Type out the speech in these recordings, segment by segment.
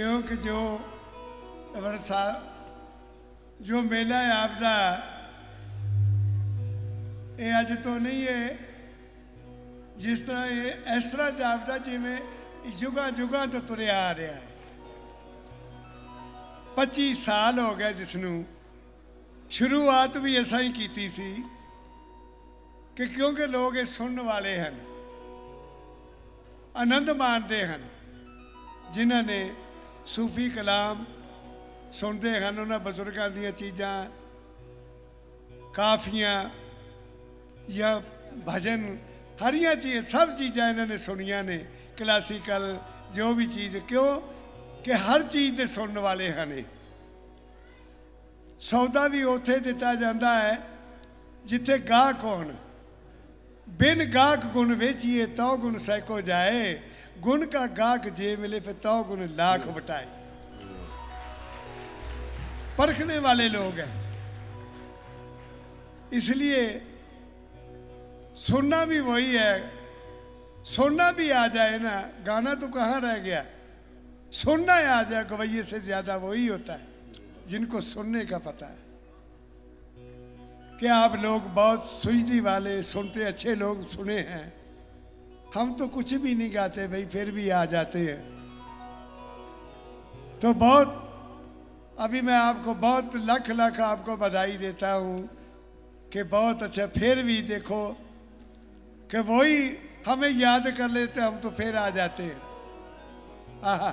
क्योंकि जो वर्षा जो मेला है आपका ਇਹ ਅੱਜ ਤੋਂ ਨਹੀਂ ਹੈ ਜਿਸ ਤਰ੍ਹਾਂ ਇਹ ਇਸ ਤਰ੍ਹਾਂ ਜਾਪਦਾ ਜਿਵੇਂ ਯੁਗਾਂ ਯੁਗਾਂ ਤੋਂ ਤੁਰਿਆ ਆ ਰਿਹਾ ਹੈ 25 ਸਾਲ ਹੋ ਗਏ ਜਿਸ ਨੂੰ ਸ਼ੁਰੂਆਤ ਵੀ ਐਸਾ ਹੀ ਕੀਤੀ ਸੀ ਕਿ ਕਿਉਂਕਿ ਲੋਕ ਇਹ ਸੁਣਨ ਵਾਲੇ ਹਨ ਆਨੰਦ ਮਾਣਦੇ ਹਨ ਜਿਨ੍ਹਾਂ ਨੇ ਸੂਫੀ ਕਲਾਮ ਸੁਣਦੇ ਹਨ ਉਹਨਾਂ ਬਜ਼ੁਰਗਾਂ ਦੀਆਂ ਚੀਜ਼ਾਂ, ਕਾਫੀਆਂ ਜਾਂ ਭਜਨ, ਹਰੀਆਂ ਚੀਜ਼, ਸਭ ਚੀਜ਼ਾਂ ਇਹਨਾਂ ਨੇ ਸੁਣੀਆਂ ਨੇ, ਕਲਾਸੀਕਲ ਜੋ ਵੀ ਚੀਜ਼, ਕਿਉਂ ਕਿ ਹਰ ਚੀਜ਼ ਦੇ ਸੁਣਨ ਵਾਲੇ ਹਨ ਸੌਦਾ ਵੀ ਉੱਥੇ ਦਿੱਤਾ ਜਾਂਦਾ ਹੈ ਜਿੱਥੇ ਗਾਹਕ ਹੋਣ। ਬਿਨ ਗਾਹਕ ਗੁਣ ਵੇਚੀਏ ਤਉ ਗੁਣ ਸੈਕੋ ਜਾਏ। ਗੁਣ का गाहक जे मिले फिर तौ गुण लाख बटाए। परखने वाले लोग हैं। इसलिए सुनना भी वही है। सुनना भी आ जाए ना, गाना तो कहाँ रह गया? सुनना आ जाए, गवैये से ज़्यादा वही होता है, जिनको सुनने का पता है। कि आप लोग बहुत सुजदी वाले, सुनते अच्छे लोग सुने हैं? हम तो कुछ भी नहीं गाते भाई, फिर भी आ जाते हैं तो बहुत, अभी मैं आपको बहुत लख लख आपको बधाई देता हूँ कि बहुत अच्छा फिर भी देखो कि वही हमें याद कर लेते हम तो फिर आ जाते हैं आहा।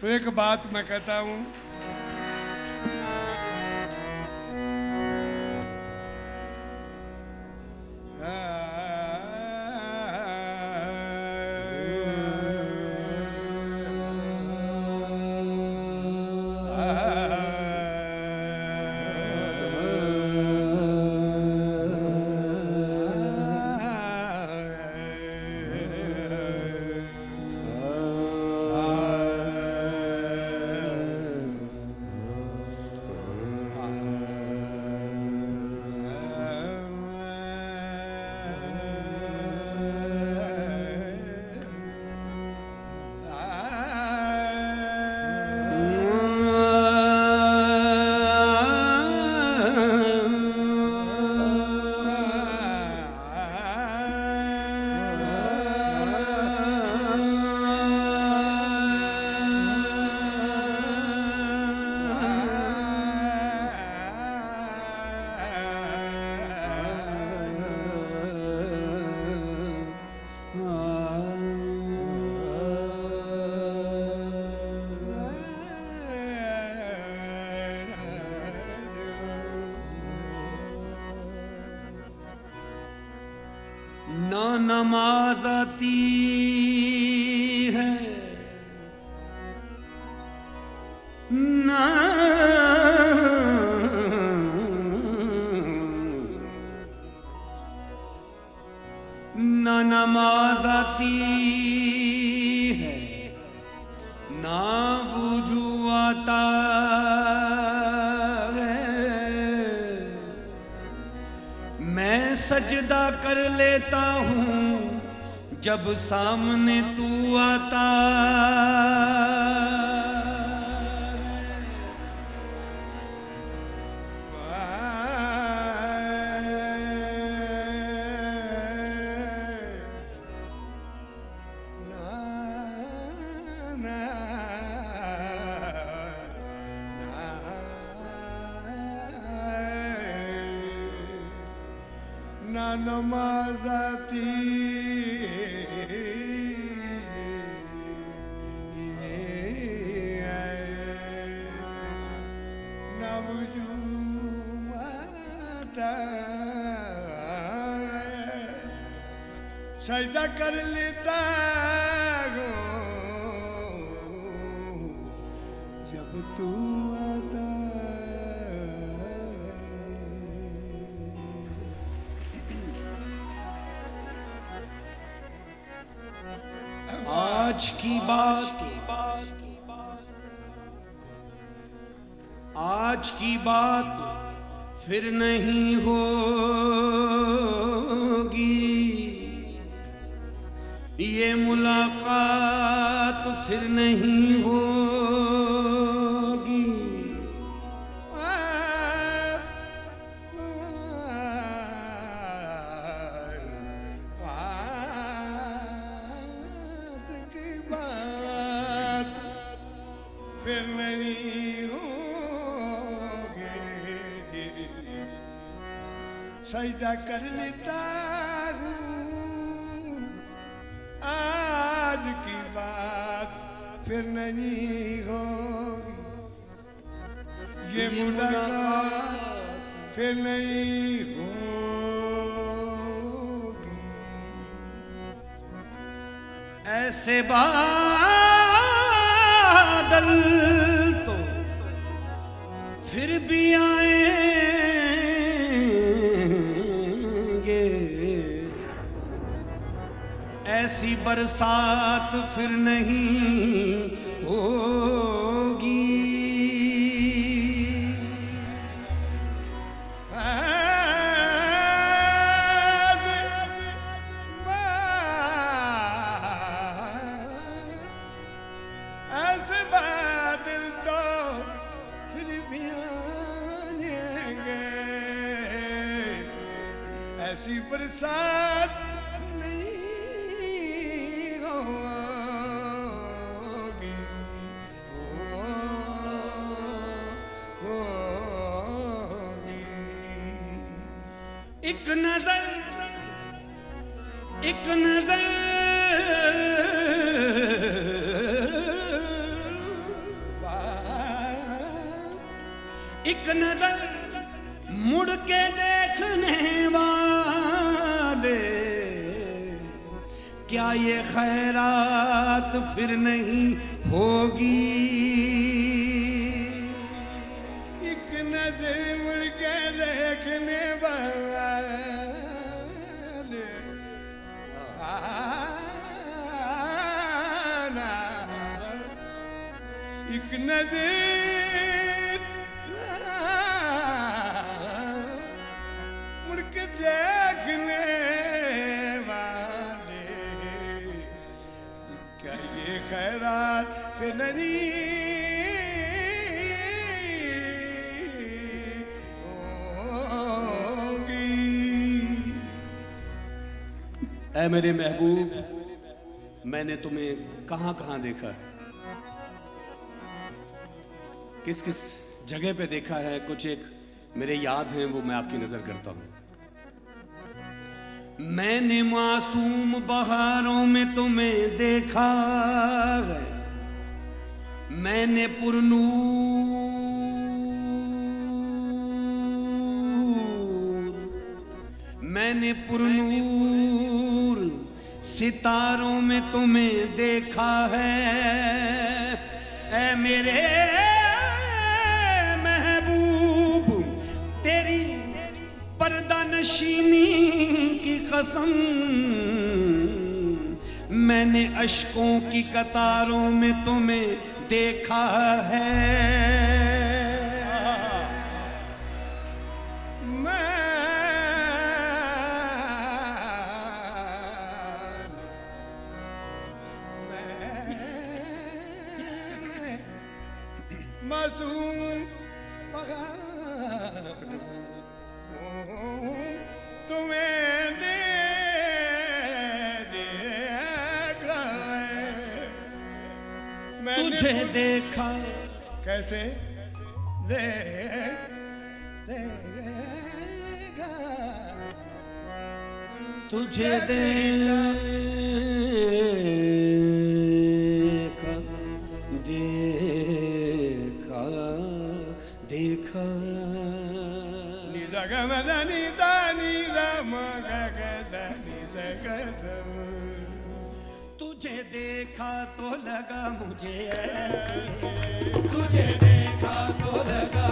तो एक बात मैं कहता हूँ न सामने कर लेता जब तू आज की बात आज की बात फिर नहीं सजदा कर लेता हूँ। आज की बात फिर नहीं हो ये मुलाकात फिर नहीं हो ऐसे बादल तो फिर भी आएँगे बरसात फिर नहीं। ये खैरात फिर नहीं होगी एक नज़र मुड़ के देखने वाले। एक नज़र ऐ मेरे महबूब, मैंने तुम्हें कहाँ कहाँ देखा है? किस किस जगह पे देखा है? कुछ एक मेरे याद हैं, वो मैं आपकी नज़र करता हूँ। मैंने मासूम बहारों में तुम्हें देखा है। मैंने पुरनूर मैंने पुरनूर सितारों में तुम्हें देखा है। ऐ मेरे महबूब, तेरी पर्दा नशीनी की कसम, मैंने अशकों की कतारों में तुम्हें देखा है। मासूम तुझे देखा। कैसे? दे देगा। तुझे देगा देखा। तुझे देखा तो लगा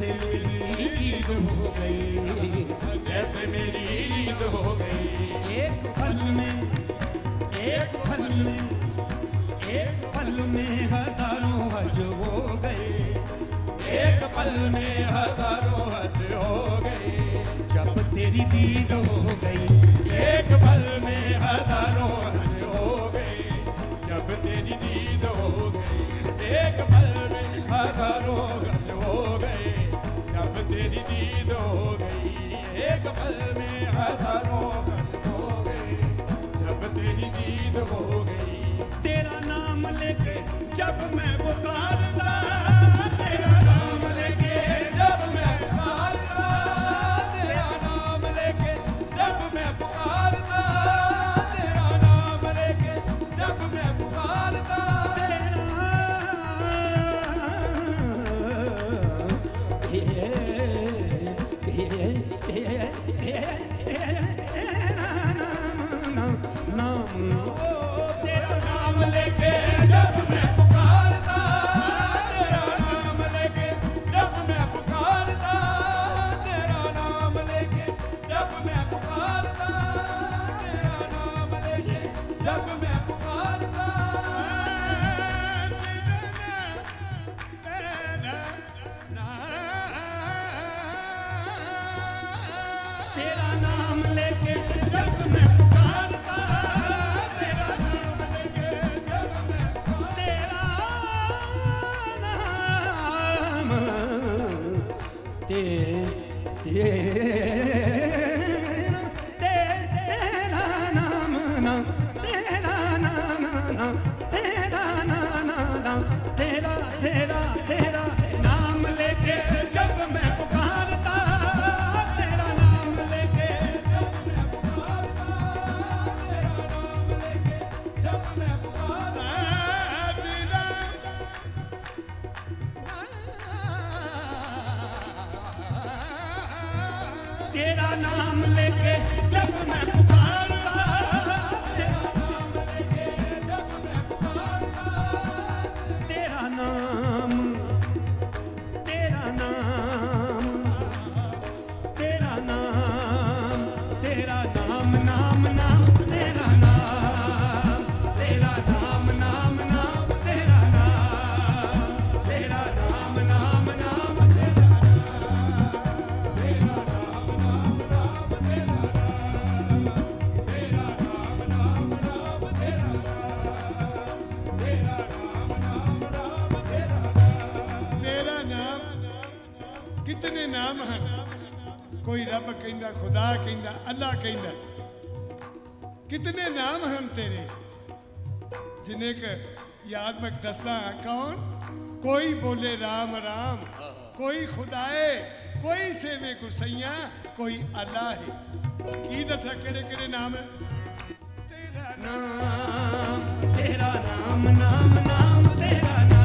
जैसे मेरी ईद हो गई, जैसे मेरी ईद हो गई। एक पल में, एक पल में, एक पल में हज़ारों हज हो गए। एक पल में हज़ारों हज हो गए। जब तेरी दीद हो गई, एक पल में हज़ारों हज हो गए। जब तेरी दीद हो गई, एक पल में हज़ारों हज हो गए। तेरी दीद हो गई, एक पल में हज़ारों हज हो गए। जब तेरी दीद हो गई, तेरा नाम लेके जब मैं पुकारता तेरा नाम कोई रब कहता खुदा कहता अल्लाह कहता कितने नाम हैं तेरे? जिन्हें क याद मैं दसा कौन? कोई बोले राम राम। कोई खुदाए, कोई सेवे गुसैया कोई अल्लाह है। की दसा केड़े केड़े नाम है? तेरा नाम तेरा नाम नाम नाम, तेरा नाम।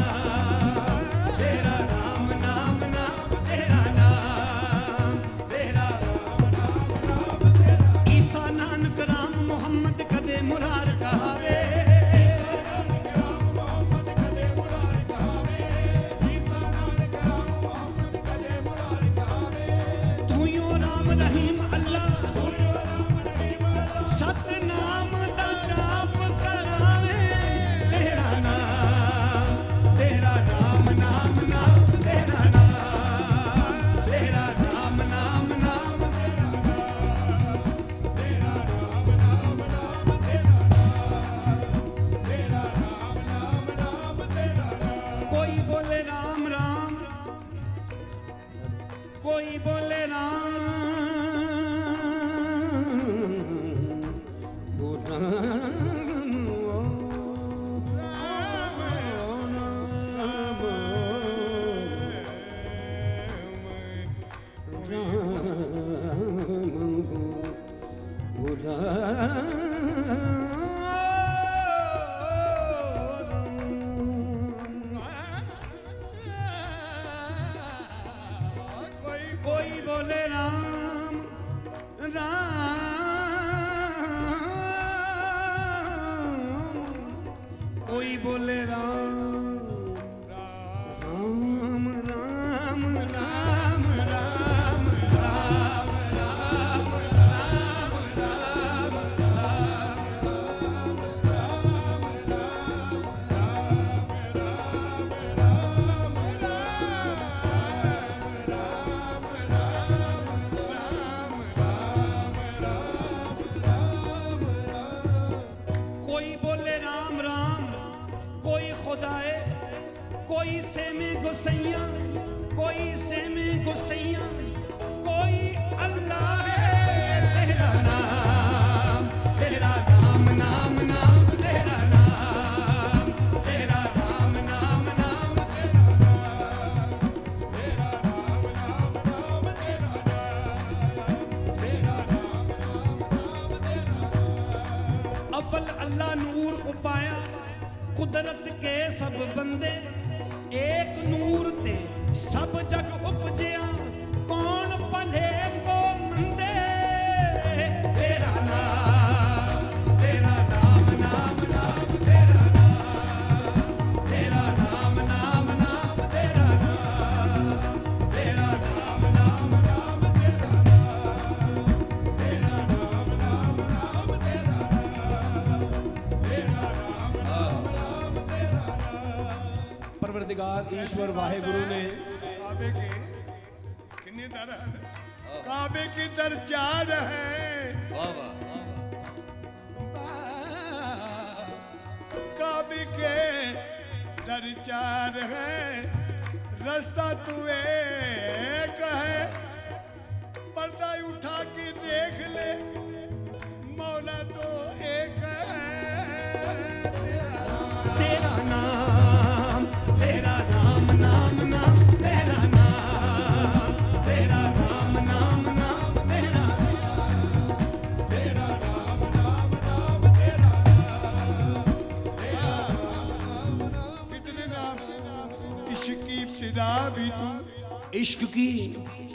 परमेश्वर वाहे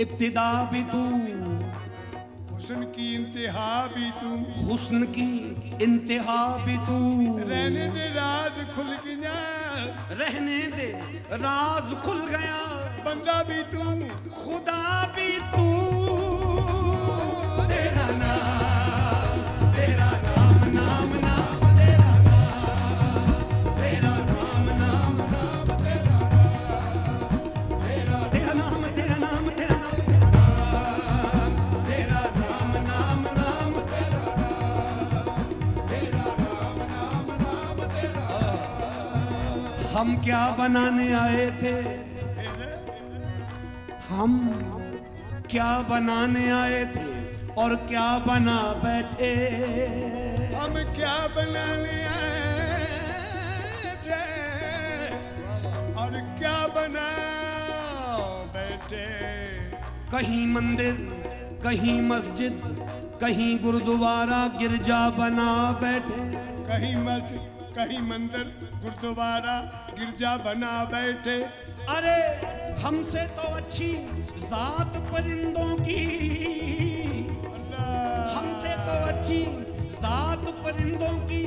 इब्तिदा भी तू। हुस्न की इंतहा भी तू। हुस्न की इंतहा भी तू। रहने दे राज खुल गया। रहने दे राज खुल गया। बंदा भी तू। खुदा भी तू। हम क्या बनाने आए थे? हम क्या बनाने आए थे और क्या बना बैठे? हम क्या बनाने आए थे और क्या बना बैठे? कहीं मंदिर कहीं मस्जिद कहीं गुरुद्वारा गिरजा बना बैठे। कहीं मस्जिद कहीं मंदिर गुरुद्वारा गिरजा बना बैठे। अरे हमसे तो अच्छी जात परिंदों की। हमसे तो अच्छी जात परिंदों की।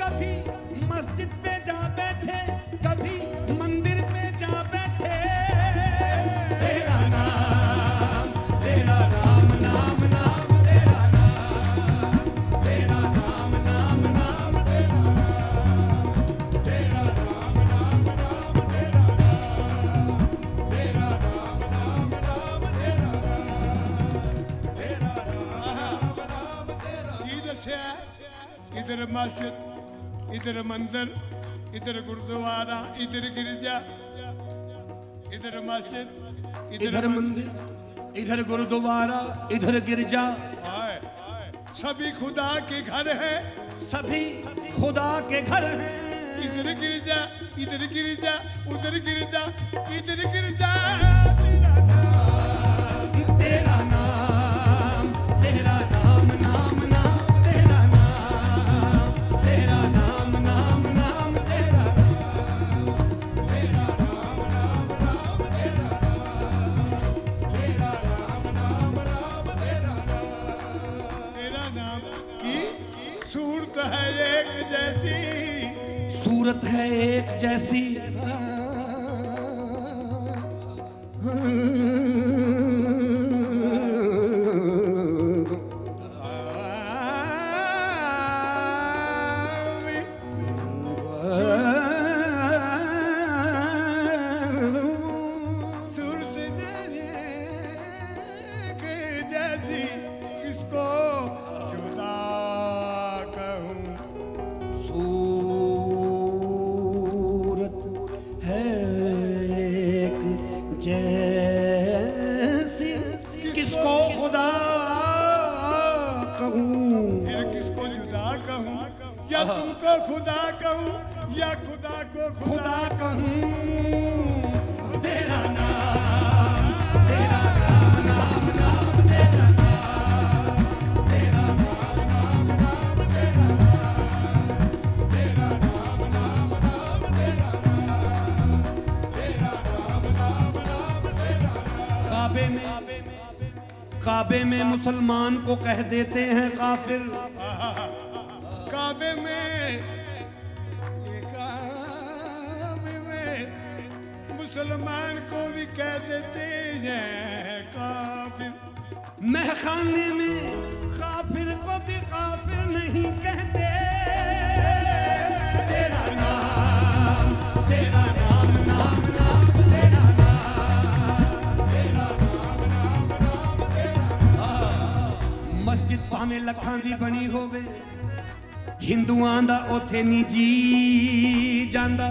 कभी मस्जिद में जा बैठे इधर मस्जिद इधर मंदिर इधर गुरुद्वारा इधर गिरजा इधर मस्जिद इधर मंदिर। इधर गुरुद्वारा इधर गिरजा। सभी खुदा के घर है। सभी खुदा के घर हैं। इधर गिरजा इधर गिरजा उधर गिरजा इधर गिरजा। तेरा नाम तेरा नाम। सूरत है एक जैसी। खुदा कहूँ या खुदा को खुदा कहूँ काबे में काबे में मुसलमान को कह देते हैं काफिर महखाने में काफिर को भी काफिर नहीं कहते तेरा नाम तेरा नाम नाम नाम तेरा नाम तेरा नाम नाम नाम तेरा नाम मस्जिद ਭਾਵੇਂ ਲੱਖਾਂ ਦੀ ਬਣੀ ਹੋਵੇ ਹਿੰਦੂਆਂ ਦਾ ਉਥੇ ਨਹੀਂ ਜੀ ਜਾਂਦਾ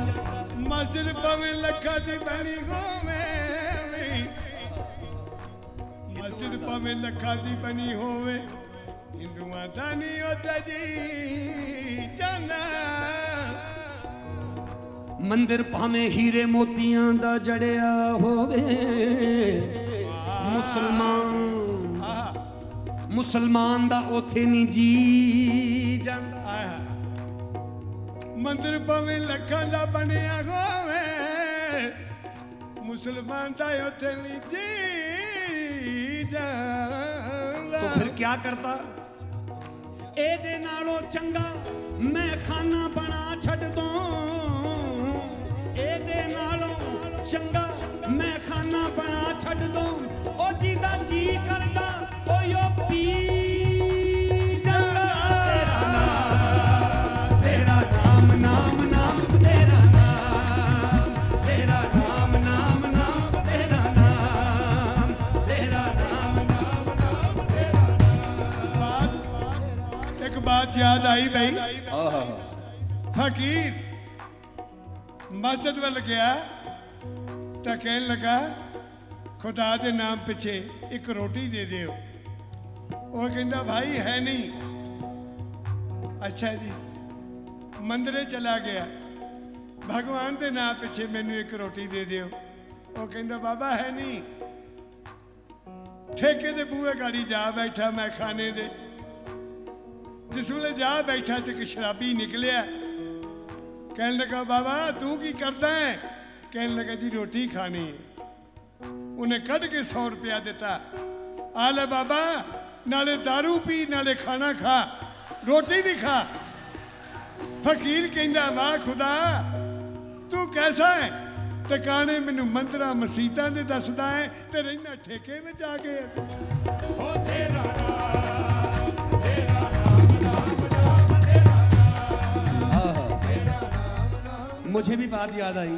ਮਸਜਿਦ ਭਾਵੇਂ ਲੱਖਾਂ ਦੀ ਬਣੀ ਹੋਵੇ ਮਸਜਿਦ ਭਾਵੇਂ ਲੱਖਾਂ ਦੀ ਬਣੀ ਹੋਵੇ ਹਿੰਦੂਆਂ ਦਾ ਨਹੀਂ ਹੁੰਦਾ ਜੀ ਜਾਨਾ ਮੰਦਿਰ ਭਾਵੇਂ ਹੀਰੇ ਮੋਤੀਆਂ ਦਾ ਜੜਿਆ ਹੋਵੇ ਮੁਸਲਮਾਨ ਮੁਸਲਮਾਨ ਦਾ ਉਥੇ ਨਹੀਂ ਜੀ ਜਾਂਦਾ। ਮੰਦਿਰ ਭਾਵੇਂ ਲੱਖਾਂ ਦਾ ਬਣਿਆ ਹੋਵੇ ਮੁਸਲਮਾਨ ਦਾ ਉੱਥੇ ਨਹੀਂ ਜੀ ਜਾਂਦਾ। ਤੋ ਫਿਰ ਕੀ ਕਰਦਾ ਇਹਦੇ ਨਾਲੋਂ ਚੰਗਾ ਮੈਂ ਖਾਣਾ ਬਣਾ ਛੱਡ ਦੋ। ਇਹਦੇ ਨਾਲੋਂ ਚੰਗਾ ਮੈਂ ਖਾਣਾ ਬਣਾ ਛੱਡ ਦੋ। ਉਹ ਜਿਹਦਾ ਜੀ ਕਰਦਾ ਉਹ ਯੋ ਪੀ बात एक बात याद आई भाई फकीर मस्जिद ਵੱਲ ਗਿਆ ਤਾਂ ਕਹਿਣ ਲੱਗਾ ਖੁਦਾ ਦੇ ਨਾਮ ਪਿੱਛੇ ਇੱਕ ਰੋਟੀ ਦੇ ਦਿਓ ਉਹ ਕਹਿੰਦਾ ਭਾਈ ਹੈ ਨਹੀਂ ਅੱਛਾ ਜੀ ਮੰਦਰੇ ਚਲਾ ਗਿਆ ਭਗਵਾਨ ਦੇ ਨਾਮ ਪਿੱਛੇ ਮੈਨੂੰ ਇੱਕ ਰੋਟੀ ਦੇ ਦਿਓ ਉਹ ਕਹਿੰਦਾ ਬਾਬਾ ਹੈ ਨਹੀਂ ਠੇਕੇ ਦੇ ਬੂਹੇ ਗਾੜੀ ਜਾ ਬੈਠਾ ਮੈਂ ਖਾਣੇ ਦੇ ਜਿਸ ਵੇਲੇ ਜਾ ਬੈਠਾ ਤੇ ਇੱਕ ਸ਼ਰਾਬੀ ਨਿਕਲਿਆ। ਕਹਿਣ ਲੱਗਾ, ਬਾਬਾ, ਤੂੰ ਕੀ ਕਰਦਾ ਹੈ? ਕਹਿਣ ਲੱਗਾ, ਜੀ, ਰੋਟੀ ਖਾਣੀ ਹੈ। ਉਹਨੇ ਕੱਢ ਕੇ 100 ਰੁਪਇਆ ਦਿੱਤਾ। ਆ ਲੈ ਬਾਬਾ, ਨਾਲੇ दारू ਪੀ, ਨਾਲੇ ਖਾਣਾ ਖਾ, ਰੋਟੀ ਵੀ ਖਾ। ਫਕੀਰ ਕਹਿੰਦਾ, ਵਾਹ ਖੁਦਾ, ਤੂੰ ਕੈਸਾ ਹੈ? ਟਿਕਾਣੇ ਮੈਨੂੰ ਮੰਦਰਾਂ, ਮਸੀਤਾਂ ਦੇ ਦੱਸਦਾ ਹੈ ਤੇ ਰਹਿਣਾ ਠੇਕੇ ਵਿੱਚ ਆ ਕੇ। ਉਹ ਤੇਰਾ मुझे भी बात याद आई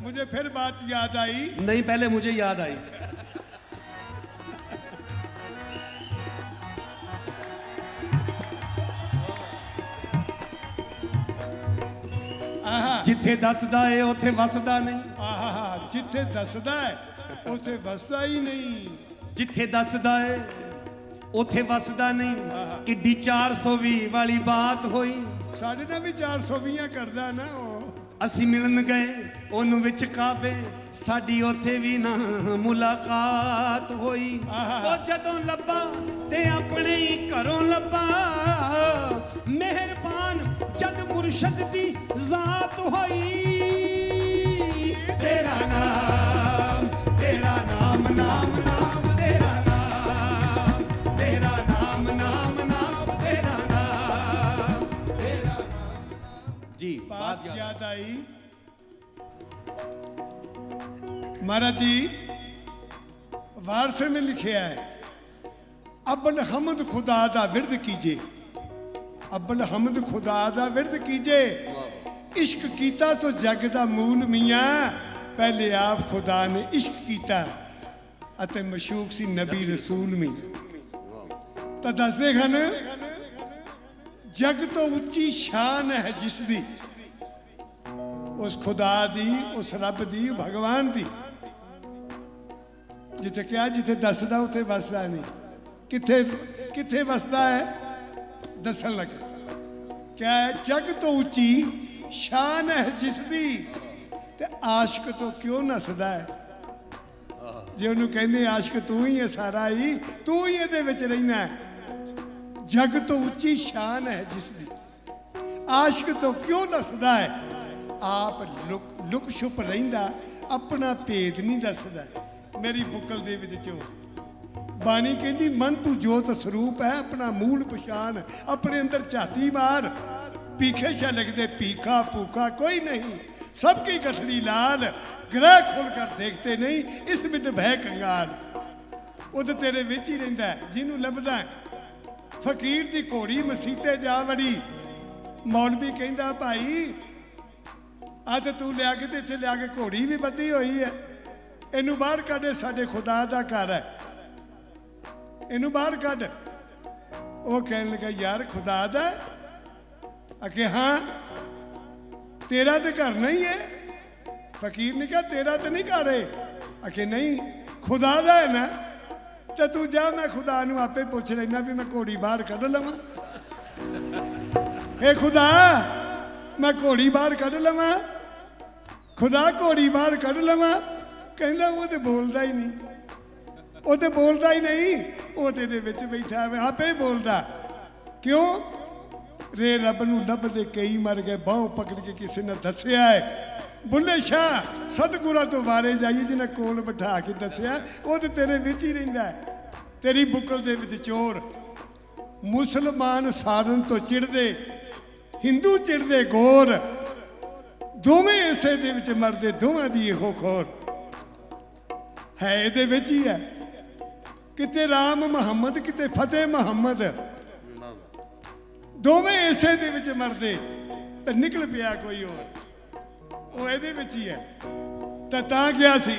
मुझे फिर बात याद आई नहीं पहले मुझे याद आई ਆਹਾ ਜਿੱਥੇ ਦੱਸਦਾ ਏ ਉੱਥੇ ਵਸਦਾ ਨਹੀਂ ਆਹਾ ਜਿੱਥੇ ਦੱਸਦਾ ਹੈ ਉਥੇ ਵਸਦਾ ਹੀ ਨਹੀਂ ਜਿੱਥੇ ਦੱਸਦਾ ਏ ਉੱਥੇ ਵਸਦਾ ਨਹੀਂ ਕਿੱਡੀ 420 ਵਾਲੀ ਬਾਤ ਹੋਈ ਸਾਡੇ ਨਾਲ ਵੀ 420 ਕਰਦਾ ਨਾ ਉਹ ਅਸੀਂ ਮਿਲਣ ਗਏ ਉਹਨੂੰ ਵਿੱਚ ਕਾਬੇ ਸਾਡੀ ਉੱਥੇ ਵੀ ਨਾ ਮੁਲਾਕਾਤ ਹੋਈ। ਉਹ ਜਦੋਂ ਲੱਭਾ ਤੇ ਆਪਣੇ ਹੀ ਘਰੋਂ ਲੱਭਾ। ਮਿਹਰਬਾਨ ਜਦ ਮੁਰਸ਼ਦ ਦੀ ਜ਼ਾਤ ਹੋਈ। ਤੇਰਾ ਨਾਮ ਤੇਰਾ ਨਾਮ ਨਾਮ ਨਾਮ। याद याद आई? महाराज जी वारसे में लिखे है अबल हमद खुदा दा विरद कीजे। अबल हमद खुदा दा विरद कीजे। इश्क कीता सो जग दा मूल मिया, पहले आप खुदा ने इश्क कीता। अते मशूक सी नबी रसूल में तो दसते खन, जग तो उच्ची शान है जिसकी ਉਸ ਖੁਦਾ ਦੀ, ਉਸ ਰੱਬ ਦੀ, ਭਗਵਾਨ ਦੀ। ਜਿੱਥੇ ਕਿਹਾ, ਜਿੱਥੇ ਦੱਸਦਾ, ਉੱਥੇ ਵਸਦਾ ਨਹੀਂ। ਕਿੱਥੇ ਕਿੱਥੇ ਵਸਦਾ ਹੈ? ਦੱਸਣ ਲੱਗਾ। ਕਿਆ ਹੈ, ਜਗ ਤੋਂ ਉੱਚੀ ਸ਼ਾਨ ਹੈ ਜਿਸ ਦੀ, ਤੇ ਆਸ਼ਕ ਤੋਂ ਕਿਉਂ ਨਸਦਾ ਹੈ? ਜੇ ਉਹਨੂੰ ਕਹਿੰਦੇ ਆਸ਼ਕ, ਤੂੰ ਹੀ ਹੈ ਸਾਰਾ ਹੀ, ਤੂੰ ਹੀ ਇਹਦੇ ਵਿੱਚ ਰਹਿਣਾ ਹੈ। ਜਗ ਤੋਂ ਉੱਚੀ ਸ਼ਾਨ ਹੈ ਜਿਸ ਦੀ। ਆਸ਼ਕ ਤੋਂ ਕਿਉਂ ਨਸਦਾ ਹੈ? ਆਪ ਲੁਕ ਲੁਕ ਛੁਪ ਰਹਿੰਦਾ, ਆਪਣਾ ਭੇਦ ਨਹੀਂ ਦੱਸਦਾ। ਮੇਰੀ ਬੁੱਕਲ ਦੇ ਵਿੱਚ ਚੋਰ ਬਾਣੀ ਕਹਿੰਦੀ, ਮਨ ਤੂੰ ਜੋਤ ਸਰੂਪ ਹੈ, ਆਪਣਾ ਮੂਲ ਪਛਾਨ ਆਪਣੇ ਅੰਦਰ ਝਾਤੀ ਮਾਰ। ਪੀਖੇ ਛਾ ਲਗਦੇ ਪੀਖਾ ਪੂਖਾ ਕੋਈ ਨਹੀਂ। ਸਭ ਕੀ ਗਠੜੀ ਲਾਲ, ਗ੍ਰਹਿ ਖੁੱਲ ਕਰ ਦੇਖਤੇ ਨਹੀਂ, ਇਸ ਵਿੱਚ ਭੈ ਕੰਗਾਲ। ਉਹ ਤੇ ਤੇਰੇ ਵਿੱਚ ਹੀ ਰਹਿੰਦਾ ਜਿਹਨੂੰ ਲੱਭਦਾ ਫਕੀਰ ਦੀ ਘੋੜੀ ਮਸੀਤੇ ਜਾ ਵੜੀ। ਮੌਲਵੀ ਕਹਿੰਦਾ, ਭਾਈ ਅੱਜ ਤੂੰ ਲਿਆ ਕੇ ਤੇ ਇੱਥੇ ਲਿਆ ਕੇ ਘੋੜੀ ਵੀ ਬੱਧੀ ਹੋਈ ਹੈ ਇਹਨੂੰ ਬਾਹਰ ਕੱਢ ਸਾਡੇ ਖੁਦਾ ਦਾ ਘਰ ਹੈ ਇਹਨੂੰ ਬਾਹਰ ਕੱਢ। ਉਹ ਕਹਿਣ ਲੱਗਾ, ਯਾਰ, ਖੁਦਾ ਦਾ ਹੈ? ਅਕੇ ਹਾਂ, ਤੇਰਾ ਤੇ ਘਰ ਨਹੀਂ ਹੈ ਫਕੀਰ ਨੇ ਕਿਹਾ, ਤੇਰਾ ਤੇ ਨਹੀਂ ਘਰ ਹੈ ਅਕੇ ਨਹੀਂ, ਖੁਦਾ ਦਾ ਹੈ ਨਾ। ਤੇ ਤੂੰ ਜਾ, ਮੈਂ ਖੁਦਾ ਨੂੰ ਆਪੇ ਪੁੱਛ ਲੈਣਾ ਵੀ ਮੈਂ ਘੋੜੀ ਬਾਹਰ ਕੱਢ ਲਵਾਂ। ਏ ਖੁਦਾ, ਮੈਂ ਘੋੜੀ ਬਾਹਰ ਕੱਢ ਲਵਾਂ। ਖੁਦਾ ਘੋੜੀ ਬਾਹਰ ਕੱਢ ਲਵਾਂ। ਕਹਿੰਦਾ ਉਹ ਤੇ ਬੋਲਦਾ ਹੀ ਨਹੀਂ। ਉਹ ਤੇ ਬੋਲਦਾ ਹੀ ਨਹੀਂ। ਉਹ ਤੇ ਦੇ ਵਿੱਚ ਬੈਠਾ ਹੈ ਆਪੇ ਹੀ ਬੋਲਦਾ। ਕਿਉਂ? ਰੇ ਰੱਬ ਨੂੰ ਲੱਭਦੇ ਕਈ ਮਰ ਗਏ, ਬਾਹੋਂ ਪਕੜ ਕੇ ਕਿਸੇ ਨੇ ਦੱਸਿਆ ਹੈ। ਬੁੱਲੇ ਸ਼ਾਹ, ਸਤਿਗੁਰਾਂ ਤੋਂ ਵਾਰੇ ਜਾਈਏ, ਜਿਹਨੇ ਕੋਲ ਬਿਠਾ ਕੇ ਦੱਸਿਆ, ਉਹ ਤੇ ਤੇਰੇ ਵਿੱਚ ਹੀ ਰਹਿੰਦਾ ਹੈ। ਤੇਰੀ ਬੁੱਕਲ ਦੇ ਵਿੱਚ ਚੋਰ। ਮੁਸਲਮਾਨ ਸਾਰਨ ਤੋਂ ਚਿੜਦੇ, ਹਿੰਦੂ ਚਿੜਦੇ ਗੋਰ। ਦੋਵੇਂ ਇਸੇ ਦੇ ਵਿੱਚ ਮਰਦੇ, ਦੋਵਾਂ ਦੀ ਇਹੋ ਖੋਰ। ਹੈ ਇਹਦੇ ਵਿੱਚ ਹੀ ਹੈ। ਕਿਤੇ ਰਾਮ ਮੁਹੰਮਦ, ਕਿਤੇ ਫਤਿਹ ਮੁਹੰਮਦ। ਦੋਵੇਂ ਇਸੇ ਦੇ ਵਿੱਚ ਮਰਦੇ, ਤੇ ਨਿਕਲ ਪਿਆ ਕੋਈ ਹੋਰ। ਉਹ ਇਹਦੇ ਵਿੱਚ ਹੀ ਹੈ। ਤਾਂ ਤਾਂ ਗਿਆ ਸੀ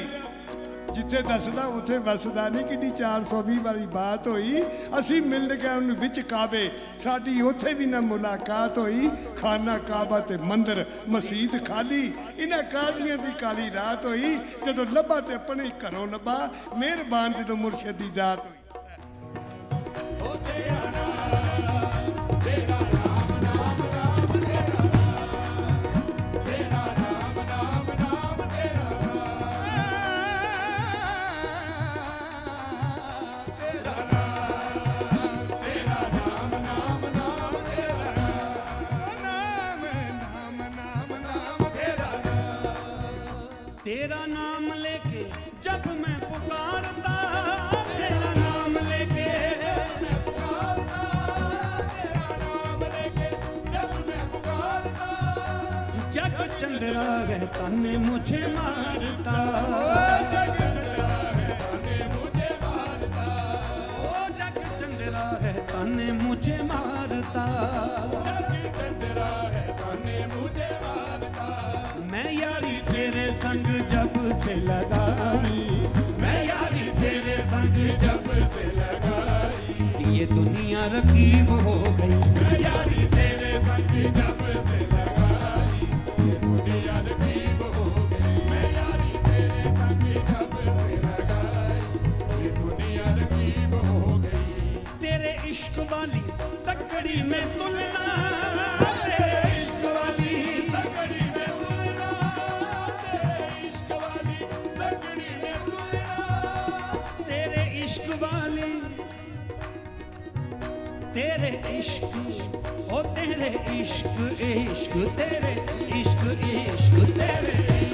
ਜਿੱਥੇ ਦੱਸਦਾ, ਉੱਥੇ ਵਸਦਾ ਨਹੀਂ ਕਿੱਡੀ 420 ਵਾਲੀ ਬਾਤ ਹੋਈ। ਅਸੀਂ ਮਿਲ ਗਏ, ਉਹਨੂੰ ਵਿੱਚ ਕਾਬੇ। ਸਾਡੀ ਉੱਥੇ ਵੀ ਨਾ ਮੁਲਾਕਾਤ ਹੋਈ, ਖਾਨਾ ਕਾਬਾ ਤੇ ਮੰਦਰ, ਮਸਜਿਦ ਖਾਲੀ। ਇਹਨਾਂ ਕਾਜ਼ੀਆਂ ਦੀ ਕਾਲੀ ਰਾਤ ਹੋਈ, ਜਦੋਂ ਲੱਭਾ ਤੇ ਆਪਣੇ ਘਰੋਂ ਲੱਭਾ। ਮਿਹਰਬਾਨ ਜਦੋਂ ਮੁਰਸ਼ਿਦ ਦੀ ਜ਼ਾਤ ਹੋਈ। ਉਹ ਤੇਰਾ तेरा नाम लेके जब मैं पुकारता, तेरा नाम लेके जग चंद्रा रहता ने मुझे मारता। जग चंद्रा रहता ने मुझे मारता। लगाई। मैं यारी तेरे संग जब से लगाई। ये दुनिया रकीब हो गई। मैं यारी तेरे संग जब से लगाई। ये दुनिया रकीब हो गई। मैं यारी तेरे संग जब से लगाई। ये दुनिया रकीब हो गई। तेरे इश्क वाली तकड़ी में तुलना तेरे इश्क ओ तेरे इश्क इश्क तेरे इश्क इश्क तेरे। इश्क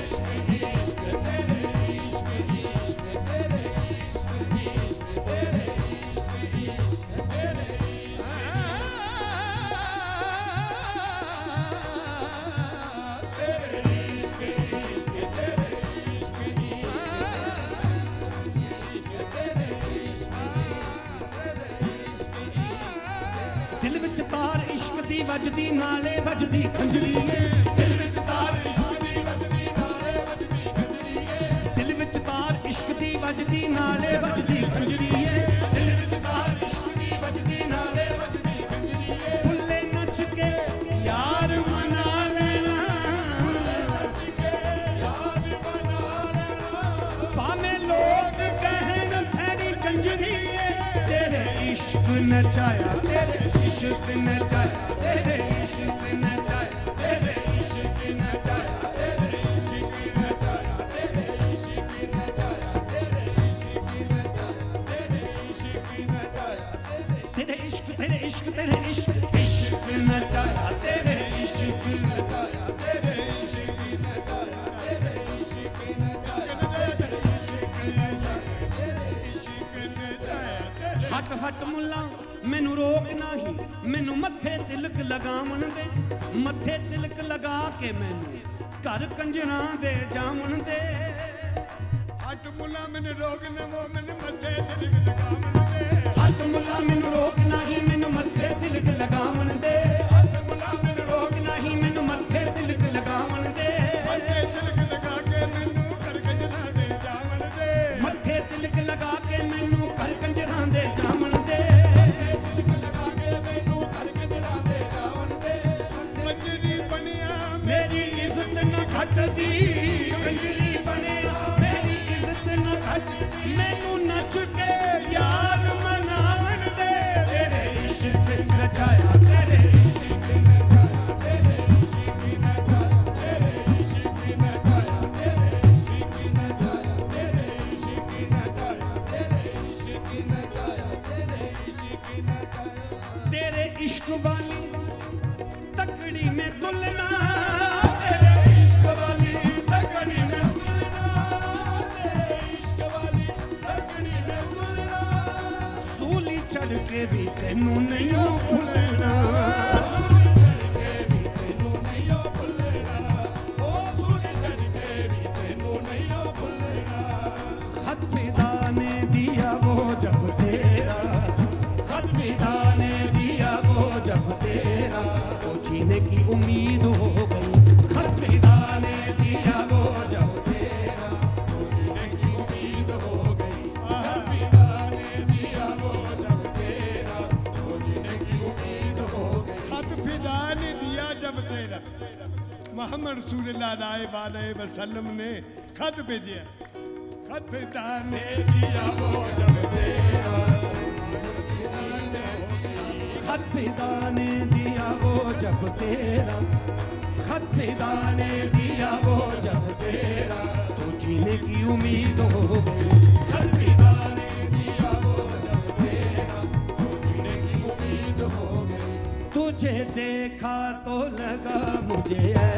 वसल्लम ने खत भेजा खत फिदा ने दिया वो जब तेरा। खत फिदा ने दिया वो जब तेरा। खत फिदा ने दिया वो जब तेरा। तो जीने की उम्मीद हो दिया वो जब तेरा जीने की उम्मीद हो तुझे देखा तो लगा मुझे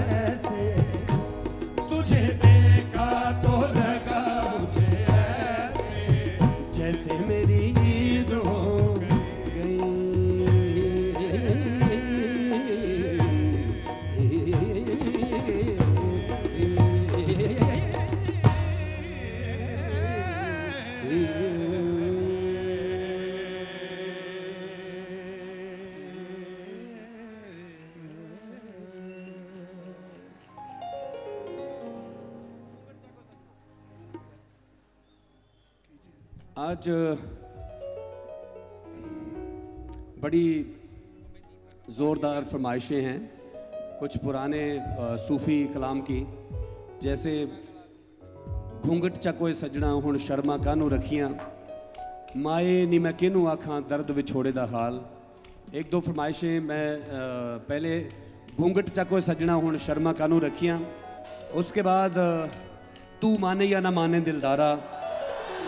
ज़ोरदार फरमाइशें हैं, कुछ पुराने सूफ़ी कलाम की, जैसे घूंघट चकोए सजना हुण शर्मा कानू रखियाँ, माए नी मैं किनू आखा दर्द विछोड़े दा हाल। एक दो फरमाइशें मैं पहले घूंघट चकोए सजना हुण शर्मा कानू रखियाँ, उसके बाद तू माने या ना माने दिलदारा,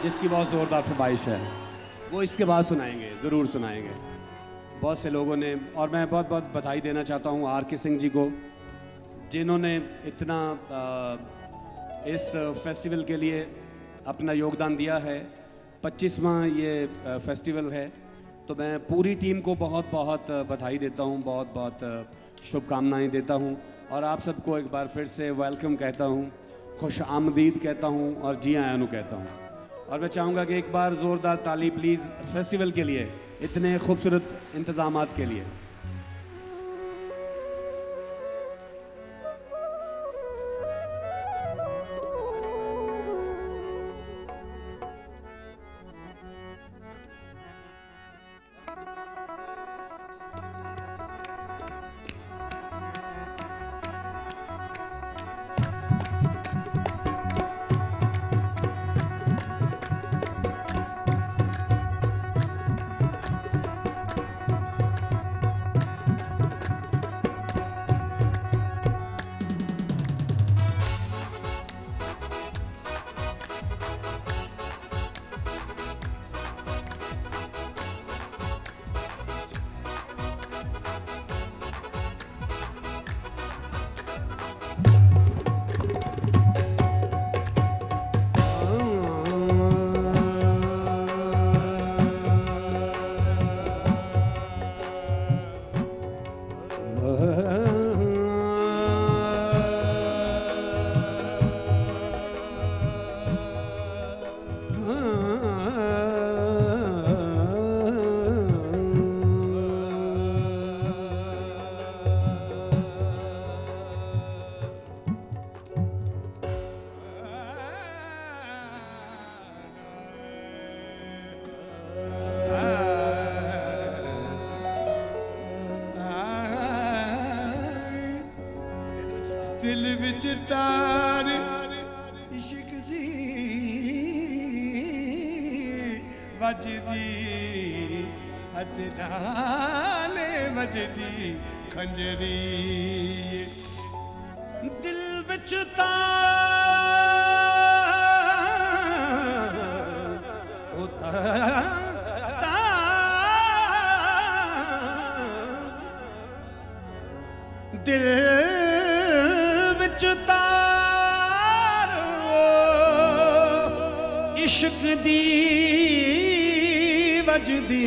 जिसकी बहुत ज़ोरदार फरमाइश है, वो इसके बाद सुनाएँगे, ज़रूर सुनाएँगे। बहुत से लोगों ने और मैं बहुत बहुत बधाई देना चाहता हूँ आर के सिंह जी को जिन्होंने इतना अ, इस फेस्टिवल के लिए अपना योगदान दिया है। पच्चीसवां ये फेस्टिवल है। तो मैं पूरी टीम को बहुत बहुत बधाई देता हूँ बहुत बहुत शुभकामनाएँ देता हूँ। और आप सबको एक बार फिर से वेलकम कहता हूँ खुश आमदीद कहता हूँ और जी आयानु कहता हूँ। और मैं चाहूँगा कि एक बार ज़ोरदार ताली प्लीज़ फेस्टिवल के लिए। इतने खूबसूरत इंतज़ाम के लिए। Sırtları işıkcı vacidi Adnane vacidi Kanjeri ਇਸ਼ਕ ਦੀ ਵਜਦੀ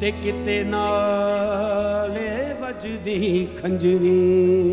ਤੇ ਕਿਤੇ ਨਾਲੇ ਵਜਦੀ ਖੰਜਰੀ।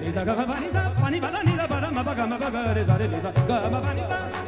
Ni da ga ma ba ni da, pa ni ba da ni da ba da ma ba ga ma ba ga re da re da ga ma ba ni da.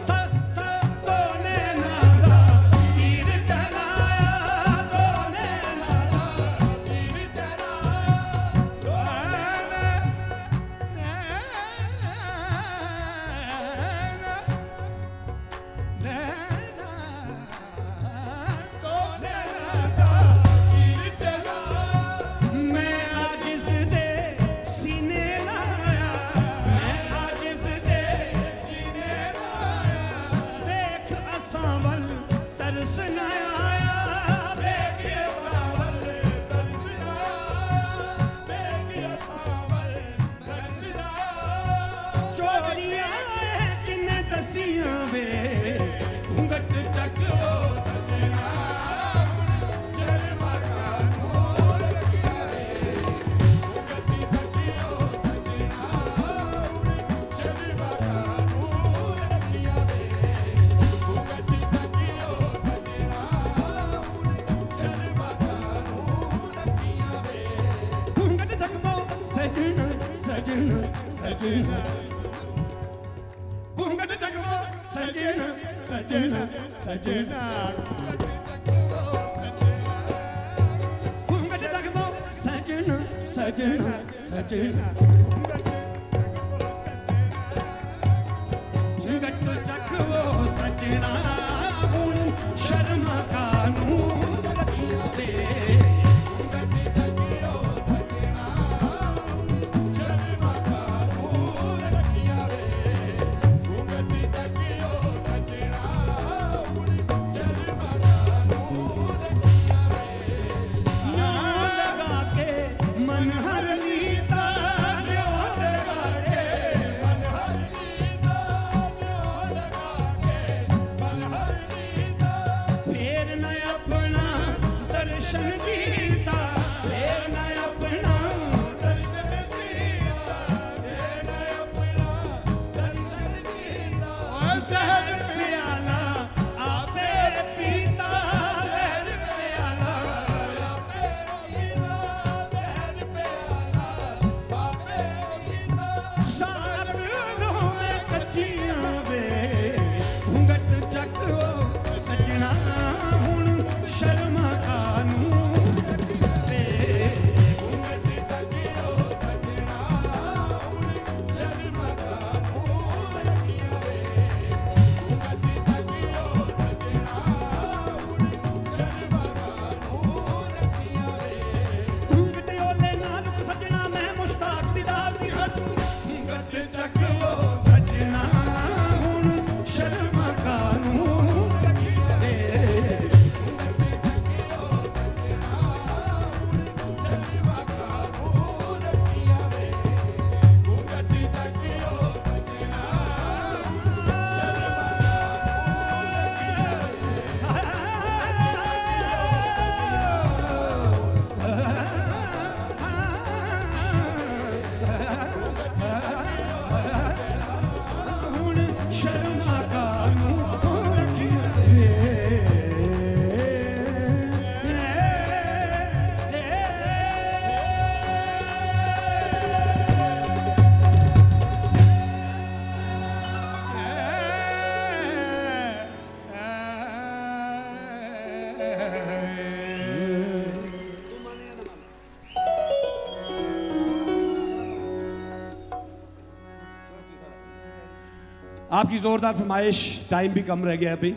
आपकी जोरदार फरमाइश time भी कम रह गया अभी।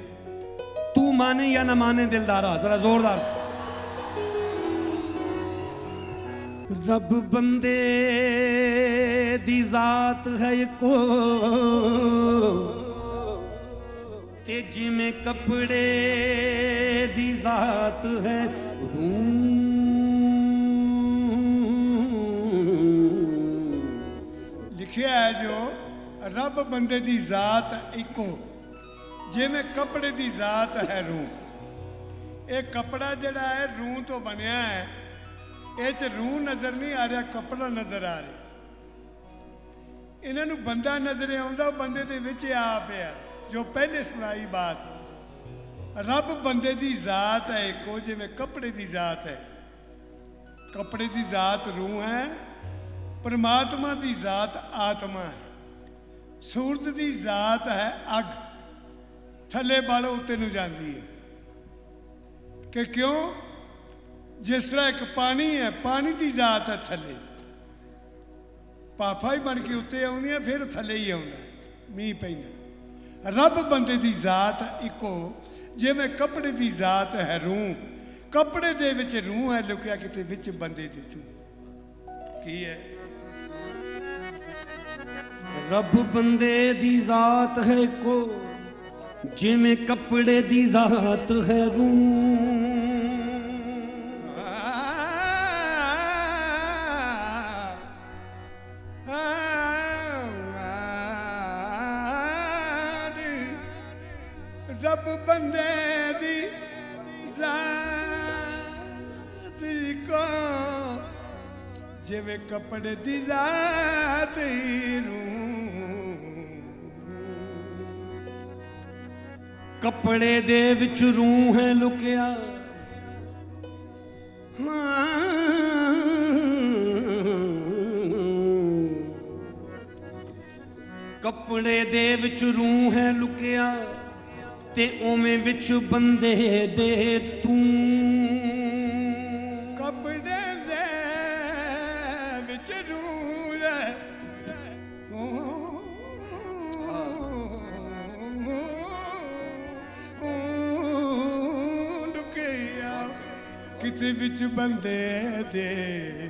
तू माने या ना माने, दिलदारा जरा जोरदार। रब बंदे दी जात है को। ते जिमें कपड़े दी जात है। रूह। ਰੱਬ ਬੰਦੇ ਦੀ ਜ਼ਾਤ ਇੱਕੋ। ਜਿਵੇਂ ਕੱਪੜੇ ਦੀ ਜ਼ਾਤ ਹੈ ਰੂਹ। ਇਹ ਕੱਪੜਾ ਜਿਹੜਾ ਹੈ, ਰੂਹ ਤੋਂ ਬਣਿਆ ਹੈ। ਇਹ ਚ ਰੂਹ ਨਜ਼ਰ ਨਹੀਂ ਆ ਰਿਹਾ, ਕੱਪੜਾ ਨਜ਼ਰ ਆ ਰਿਹਾ। ਇਹਨਾਂ ਨੂੰ ਬੰਦਾ ਨਜ਼ਰ ਆਉਂਦਾ, ਬੰਦੇ ਦੇ ਵਿੱਚ ਆ ਪਿਆ ਜੋ ਪਹਿਲੇ ਸੁਣਾਈ ਬਾਤ। ਰੱਬ ਬੰਦੇ ਦੀ ਜ਼ਾਤ ਹੈ ਇੱਕੋ, ਜਿਵੇਂ ਕੱਪੜੇ ਦੀ ਜ਼ਾਤ ਹੈ। ਕੱਪੜੇ ਦੀ ਜ਼ਾਤ ਰੂਹ ਹੈ, ਪਰਮਾਤਮਾ ਦੀ ਜ਼ਾਤ ਆਤਮਾ ਹੈ। ਸੂਰਜ ਦੀ ਜ਼ਾਤ ਹੈ ਅੱਗ। ਥੱਲੇ ਬਾਲੋ ਉੱਤੇ ਨੂੰ ਜਾਂਦੀ ਹੈ। ਕਿ ਕਿਉਂ? ਜਿਸ ਤਰ੍ਹਾਂ ਇੱਕ ਪਾਣੀ ਹੈ, ਪਾਣੀ ਦੀ ਜ਼ਾਤ ਹੈ ਥੱਲੇ। ਪਾਪਾ ਹੀ ਬਣ ਕੇ ਉੱਤੇ ਆਉਂਦੀ ਹੈ, ਫਿਰ ਥੱਲੇ ਹੀ ਆਉਂਦਾ ਮੀਂਹ ਪੈਂਦਾ ਰੱਬ ਬੰਦੇ ਦੀ ਜ਼ਾਤ ਇੱਕੋ, ਜਿਵੇਂ ਕੱਪੜੇ ਦੀ ਜ਼ਾਤ ਹੈ ਰੂਹ। ਕੱਪੜੇ ਦੇ ਵਿੱਚ ਰੂਹ ਹੈ, ਲੁਕਿਆ ਕਿਤੇ ਵਿੱਚ ਬੰਦੇ ਦੀ ਤੂੰ ਕੀ ਹੈ? ਰੱਬ ਬੰਦੇ ਦੀ ਜ਼ਾਤ ਹੈ ਕੋ ਜਿਵੇਂ ਕੱਪੜੇ ਦੀ ਜ਼ਾਤ ਹੈ ਰੂਹ ਰੱਬ ਬੰਦੇ ਦੀ ਜ਼ਾਤ ਕੋ ਜਿਵੇਂ ਕੱਪੜੇ ਦੀ ਜ਼ਾਤ ਨੂੰ ਕੱਪੜੇ ਦੇ ਵਿੱਚ ਰੂਹ ਹੈ ਲੁਕਿਆ। ਕੱਪੜੇ ਦੇ ਵਿੱਚ ਰੂਹ ਹੈ ਲੁਕਿਆ ਤੇ ਉਵੇਂ ਵਿੱਚ ਬੰਦੇ ਦੇ ਤੂੰ ਵਿੱਚ ਬੰਦੇ ਦੇ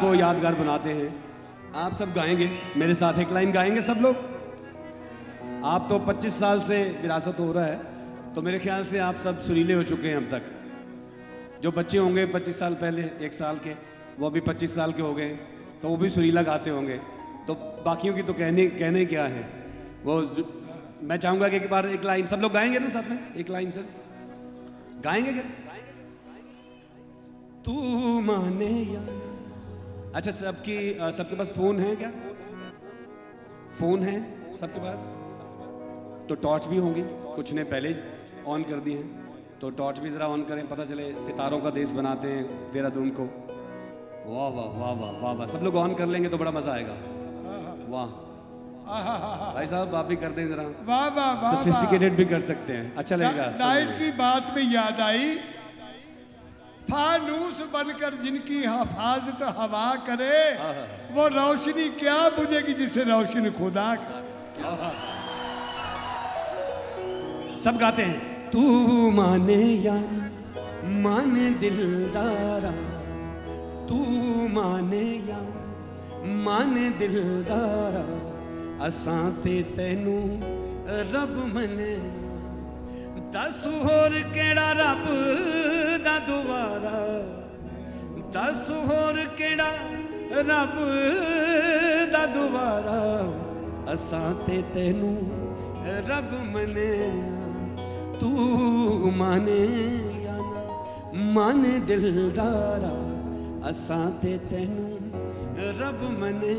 की यादगार बनाते हैं। आप सब गाएँगे, मेरे साथ एक लाइन गाएँगे सब लोग। आप तो 25 साल से विरासत हो रहा है तो मेरे ख्याल से आप सब सुरीले हो चुके हैं अब तक। जो बच्चे होंगे 25 साल पहले, एक साल के, वो अभी 25 साल के हो गए तो वो भी सुरीला गाते होंगे। तो बाकियों की तो कहने कहने क्या है? वो मैं चाहूँगा कि एक बार एक लाइन, सब लोग गाएँगे ना साथ में? एक लाइन सर। गाएँगे क्या? तू माने या अच्छा सबकी सबके पास फ़ोन है क्या? फ़ोन है सबके पास? तो टॉर्च भी होंगी। कुछ ने पहले ऑन कर दी हैं। तो टॉर्च भी ज़रा ऑन करें पता चले सितारों का देश बनाते हैं देहरादून को। वाह वाह वाह वाह वाह वाह। सब लोग ऑन कर लेंगे तो बड़ा मज़ा आएगा। वाह। भाई साहब आप भी कर दें ज़रा। वाह वाह सोफिस्टिकेटेड भी कर सकते हैं। अच्छा लगेगा नाइट की बात में याद आई। फानूस बनकर जिनकी हफाजत हवा करे वो रोशनी क्या बुझेगी जिसे रोशनी खुदा का सब गाते हैं। तू माने या ना माने दिलदारा। तू माने या माने दिलदारा। असां ते तैनू रब मने। दस होर केड़ा रब दा दुआरा दस होर केड़ा रब दा दुआरा असां ते तैनू रब मने तू माने ना माने दिलदारा असां ते तैनू रब मने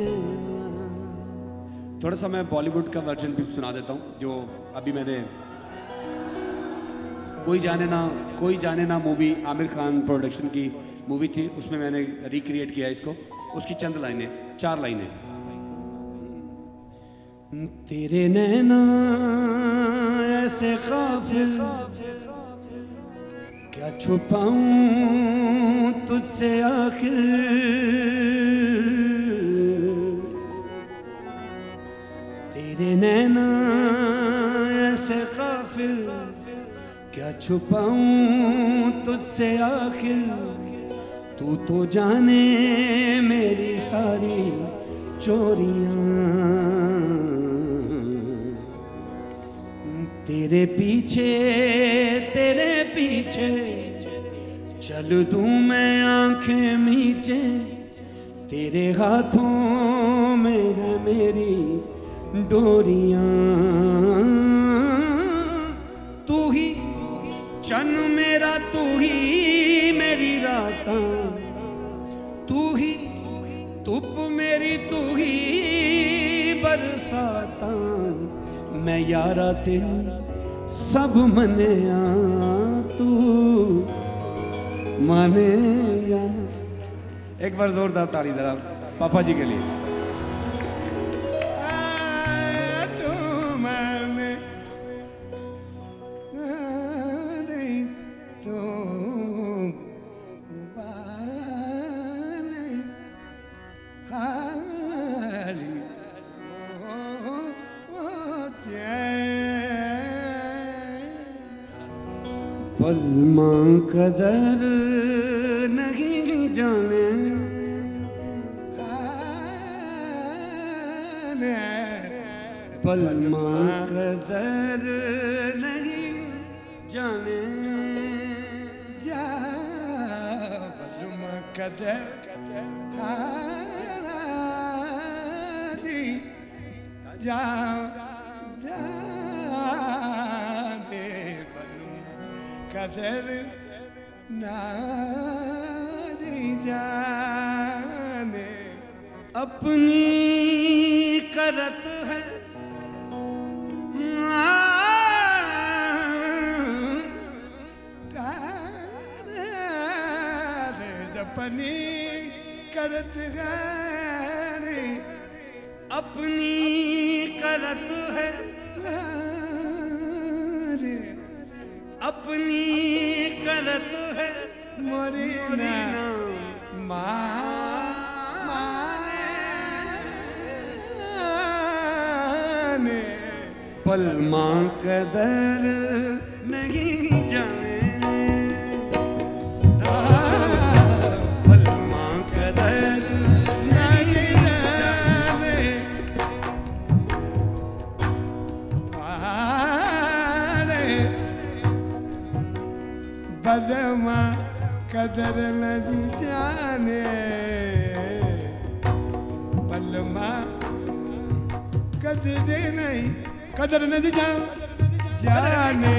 थोड़ा सा मैं बॉलीवुड का वर्जन भी सुना देता हूँ जो अभी मैंने कोई जाने ना, कोई जाने ना मूवी आमिर खान प्रोडक्शन की मूवी थी, उसमें मैंने रिक्रिएट किया इसको। उसकी चंद लाइनें, चार लाइनें। तेरे नैना, ऐसे काफिल। क्या छुपाऊं तुझसे आखिर? तेरे नैना, ऐसे काफिल। क्या छुपाऊं तुझसे आखिर। तू तो जाने मेरी सारी चोरियाँ। तेरे पीछे तेरे पीछे चल दूँ मैं आँखें मीचे तेरे हाथों में मेरी डोरियाँ। चन मेरा तू ही मेरी रातां। तू ही धुप मेरी तू ही बरसातां। मैं यारा तेन सब मनिया तू। माने एक बार जोरदार ताली जरा, पापा जी के लिए। Fazma kadar nagil jane. पलमा कदर नहीं जाने जा पलमा कदर जा कदर ना जाने। अपनी करत है। जपनी करत है। अपनी अपनी करत है। मोरी माँ पल माँ कदर कदमा कदर नदी जाने। बलमा दे नहीं कदर नदी जाने।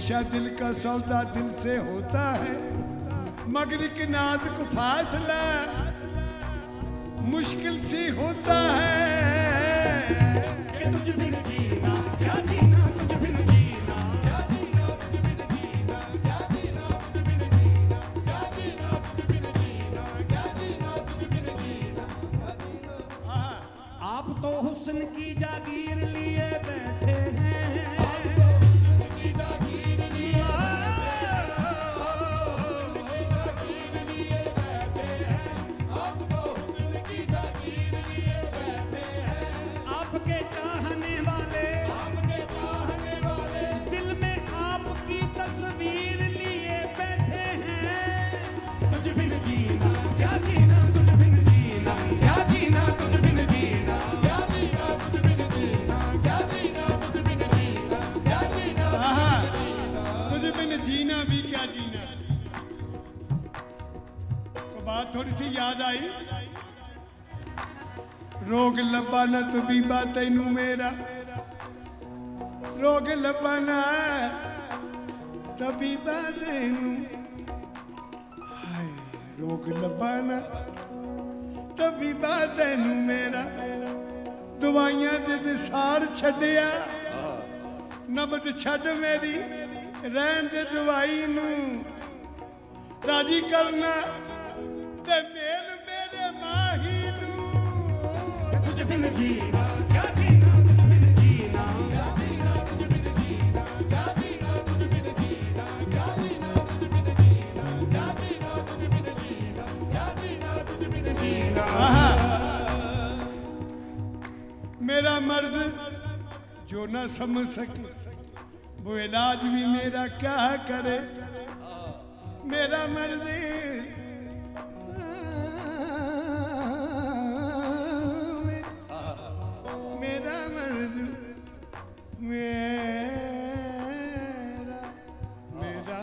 हमेशा दिल का सौदा दिल से होता है। मगर एक को फासला मुश्किल सी होता है। ਲੱਭਾ ਬੀਬਾ ਤੈਨੂੰ ਮੇਰਾ। ਰੋਗ ਲੱਭਾ ਤਬੀਬਾ ਤੈਨੂੰ। ਹਾਏ, ਰੋਗ ਲੱਭਾ ਤਬੀਬਾ ਤੈਨੂੰ ਮੇਰਾ। ਦਵਾਈਆਂ ਦੇ ਦਸਾਰ ਛੱਡਿਆ। ਨਬਦ ਛੱਡ ਮੇਰੀ, ਰਹਿਣ ਦੇ ਦਵਾਈ ਨੂੰ। ਰਾਜੀ ਕਰਨਾ ਤੇ ਮੇਲ तुझ बिन जीना क्या जीना तुझ बिन जीना क्या जीना तुझ बिन जीना क्या जीना तुझ बिन जीना क्या जीना तुझ बिन जीना क्या जीना तुझ बिन जीना क्या जीना तुझ बिन जीना मेरा मर्ज जो न समझ सके, वो इलाज भी मेरा क्या करे? मेरा मर्ज मेरा मर्ज मेरा मेरा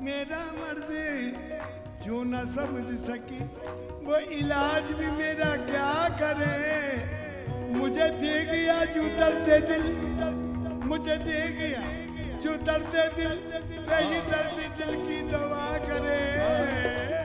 मेरा मर्ज जो न समझ सकी, वो इलाज भी मेरा क्या करे? मुझे दे गया जो दर्द दिल, मुझे दे गया जो दर्द दिल, वही दर्द दिल की दवा करे।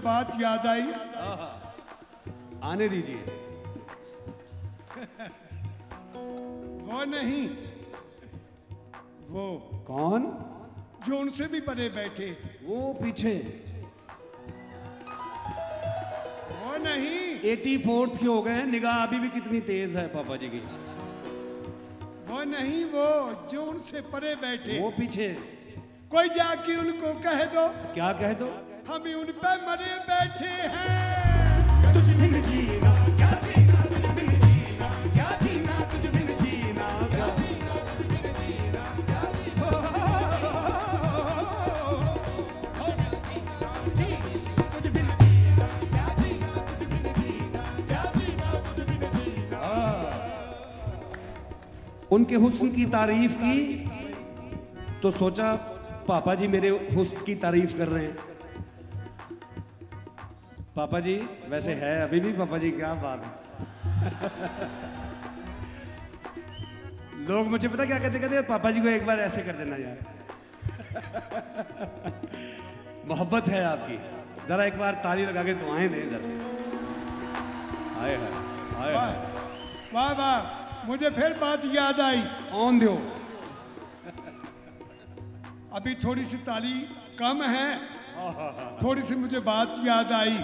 बात याद आई? आने दीजिए। वो नहीं। वो। कौन? जो उनसे भी परे बैठे। वो पीछे। वो नहीं। एटी फोर्थ के हो गए? हैं निगाह अभी भी कितनी तेज है पापा जी की। वो नहीं वो जो उनसे परे बैठे। वो पीछे। कोई जाके उनको कह दो। क्या कह दो? हम उन पे मरे बैठे हैं। तुझ बिन जीना क्या जीना तुझ बिन जीना क्या जीना तुझ बिन जीना क्या जीना तुझ बिन जीना क्या उनके हुस्न की तारीफ़ की तो सोचा पापा जी मेरे हुस्न की तारीफ़ कर रहे हैं। पापा जी वैसे है अभी भी पापा जी क्या बात है। लोग मुझे पता क्या कहते कहते पापा जी को एक बार ऐसे कर देना यार। मोहब्बत है आपकी। जरा एक बार ताली लगा के तो आए दे इधर। आए हाय आए वाह वाह वाह मुझे फिर बात याद आई। ऑन दो अभी थोड़ी सी ताली कम है। थोड़ी सी मुझे बात याद आई।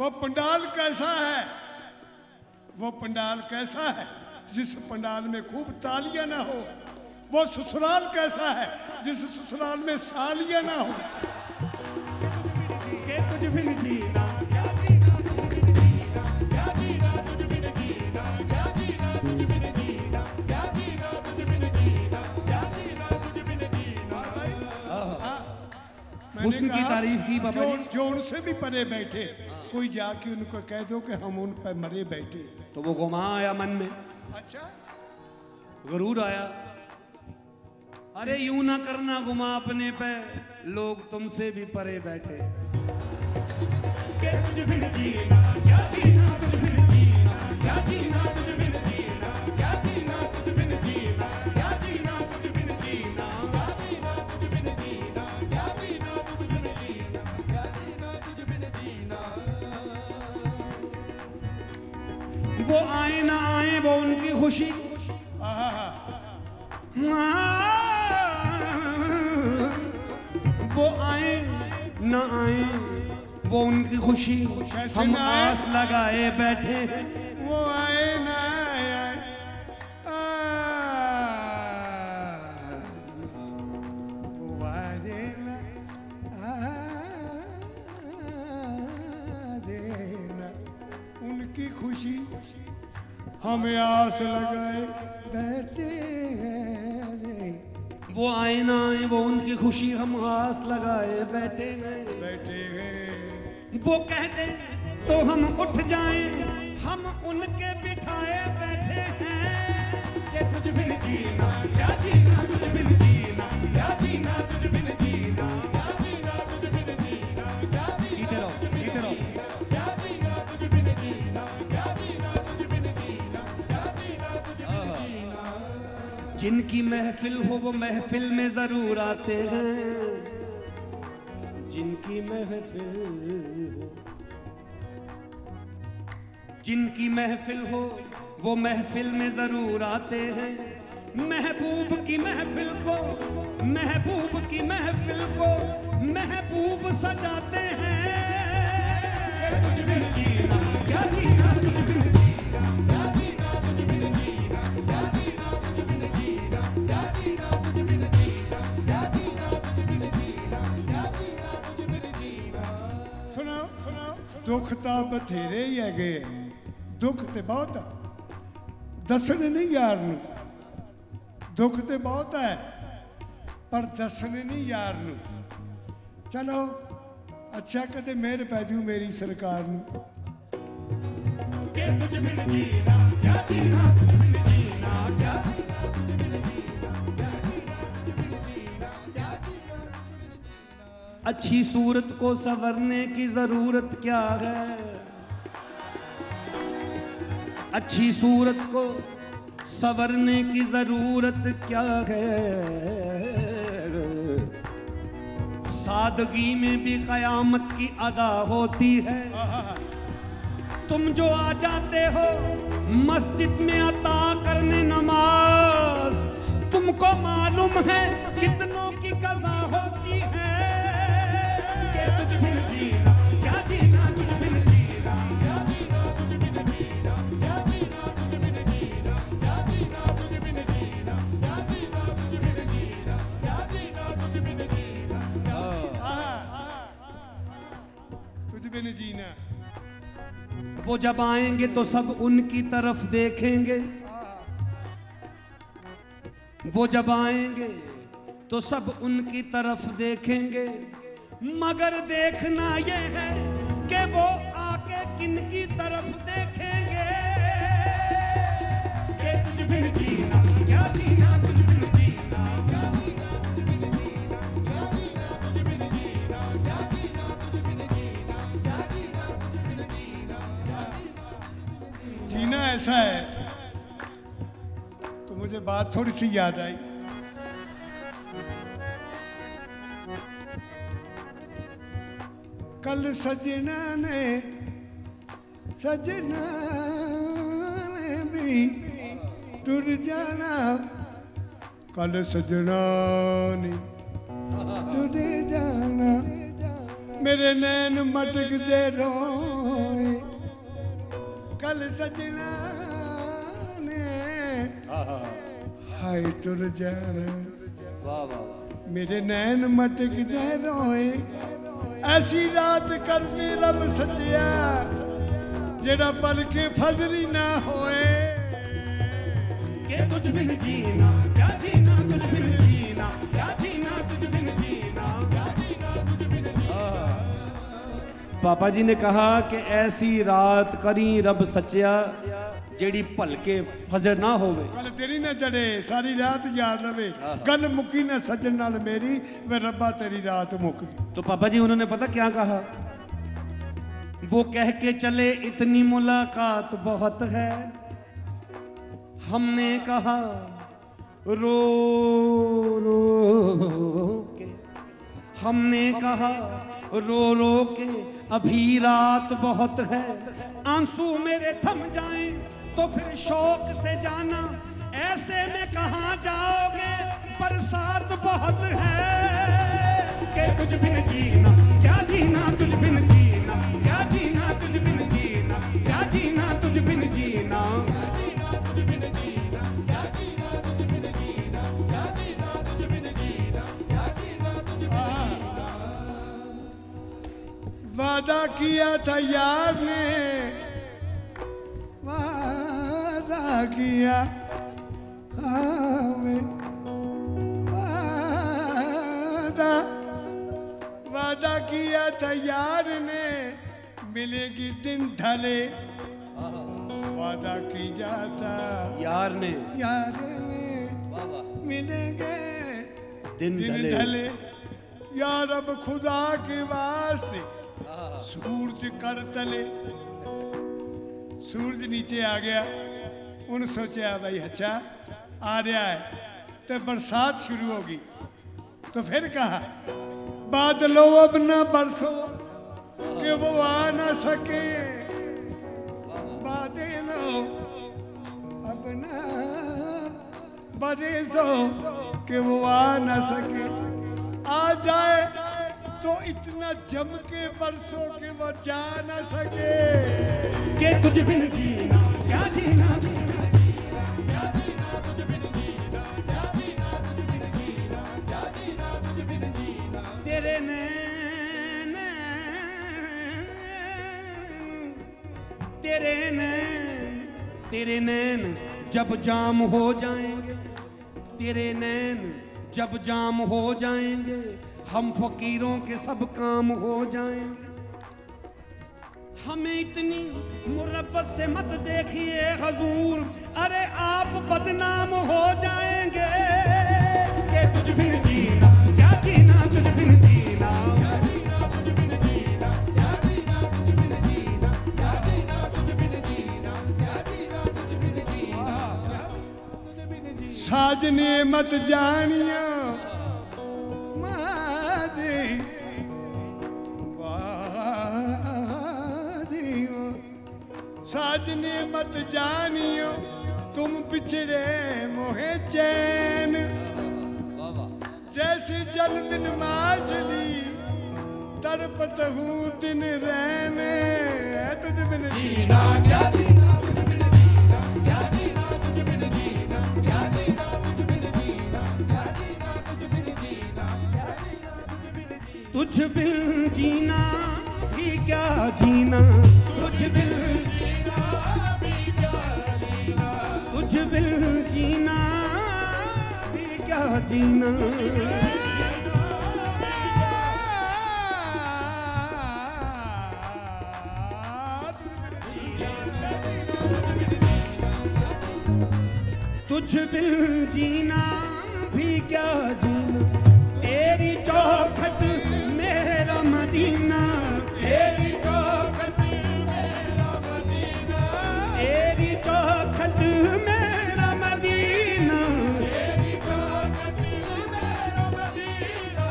वो पंडाल कैसा है? वो पंडाल कैसा है? जिस पंडाल में खूब तालियाँ ना हो। वो ससुराल कैसा है? जिस ससुराल में सालियाँ ना हो। कुछ भी नहीं हुस्न की तारीफ़ की बाबा जो जी। उनसे भी परे बैठे कोई जाके उनको कह दो कि हम उन पर मरे बैठे तो वो घुमा आया मन में। अच्छा? गरूर आया। अरे यूँ ना करना घुमा अपने पे लोग तुमसे भी परे बैठे। वो आए ना आए वो उनकी खुशी। वो आए ना आए वो उनकी खुशी। हम आस लगाए बैठे। वो आए ना खुशी हमें आस लगाए बैठे हैं। वो आए ना आए वो उनकी खुशी हम आस लगाए बैठे हैं। बैठे हैं। वो कह दे तो हम उठ जाए हम उनके बिठाए बैठे हैं। ये कुछ भी नहीं जीना क्या जीना? जिनकी महफिल हो वो महफिल में ज़रूर आते हैं। जिनकी महफिल जिनकी महफिल हो वो महफिल में ज़रूर आते हैं। महबूब की महफिल को, महबूब की महफिल को महबूब सजाते हैं। कुछ भी जीना क्या जीना ਦੁੱਖ ਤਾਂ ਬਥੇਰੇ ਹੀ ਹੈਗੇ ਦੁੱਖ ਤੇ ਬਹੁਤ ਆ। ਦੱਸਣੇ ਨਹੀਂ ਯਾਰ ਨੂੰ। ਦੁੱਖ ਤੇ ਬਹੁਤ ਹੈ ਪਰ ਦੱਸਣ ਨਹੀਂ ਯਾਰ ਨੂੰ। ਚਲੋ, ਅੱਛਾ, ਕਦੇ ਮਿਹਰ ਪੈ ਜੂ ਮੇਰੀ ਸਰਕਾਰ ਨੂੰ। ਕਿ ਤੁਝ ਬਿਨ ਜੀਣਾ, ਜਾਂ ਜੀਣਾ ਤੁਝ ਬਿਨ अच्छी सूरत को संवरने की ज़रूरत क्या है? अच्छी सूरत को संवरने की ज़रूरत क्या है? सादगी में भी कयामत की अदा होती है। तुम जो आ जाते हो, मस्जिद में अता करने नमाज़, तुमको मालूम है कितनों की कजा होती है। वो जब आएँगे तो सब उनकी तरफ़ देखेंगे। वो जब आएँगे तो सब उनकी तरफ़ देखेंगे। मगर देखना ये है कि वो आके किन की तरफ़ देखेंगे। जीना ऐसा है। तो मुझे बात थोड़ी सी याद आई। कल सजना ने सजना ने भी टुर जाना कल सजना ने टुरे जाना मेरे नैन मटक दे रोए कल सजना ने हाय टुर जाना वाह वाह वाह मेरे नैन मटक दे रोए ऐसी रात कर भी रब सचिया जेड़ा पल के फजरी ना होए। के तुझ बिन जीना क्या जीना तुझ बिन जीना क्या जीना तुझ बिन जीना क्या जीना तुझ बिन जीना। पापा जी ने कहा कि ऐसी रात करी रब सच्चिया। ਜਿਹੜੀ ਭਲਕੇ ਫਜ਼ਰ ਨਾ ਹੋਵੇ कल तेरी ना चढ़े सारी रात याद रवे गल मुकी ना सजन नाल मेरी वे रब्बा तेरी रात मुक गई तो पापा जी उन्होंने पता क्या कहा वो कह के चले इतनी मुलाकात बहुत है हमने कहा रो रो के हमने कहा रो रो के अभी रात बहुत है आंसू मेरे थम जाएं तो फिर शौक से जाना, ऐसे में कहाँ जाओगे? बरसात बहुत है। के तुझ बिन जीना, क्या जीना तुझ बिन जीना, क्या जीना तुझ बिन जीना, क्या जीना तुझ बिन जीना? वादा किया था यार ने किया। हमें वादा। वादा किया था यार ने। मिलेगी दिन ढले। वादा की जाता यार ने। यार ने। मिलेंगे दिन दिन ढले। ढले। यार अब खुदा के वास्ते सूरज कर तले। सूरज नीचे आ गया। उन सोचा भाई अच्छा आ रहा है तो बरसात शुरू होगी तो फिर कहा बादलो अब न बरसो कि वो आ न सके बादलो अब न बरसो कि वो आ न सके आ जाए तो इतना जम के बरसों के वो जा न सके के तुझ बिन जीना क्या जीना तेरे नैन तेरे नैन जब जाम हो जाएँगे। तेरे नैन जब जाम हो जाएँगे, हम फकीरों के सब काम हो जाएँगे। हमें इतनी मुरब्बत से मत देखिए हजूर, अरे आप बदनाम हो जाएँगे। तुझ बिन जीना साजने मत जानियो। साजने मत जानियो, तुम पिछड़े मोहे चैन। जैसे जल बिन माछली तड़पत हूँ दिन रहने। तुझ बिन जीना क्या, जीना तुझ बिन जीना भी क्या जीना? तुझ बिन जीना भी जीना? तुझ बिन जीना भी क्या जीना? तुझ बिन जीना भी क्या जीना? तेरी चौखट मेरा मदीना तेरी चौखट मेरा मदीना तेरी चौखट मेरा मदीना तेरी चौखट मेरा मदीना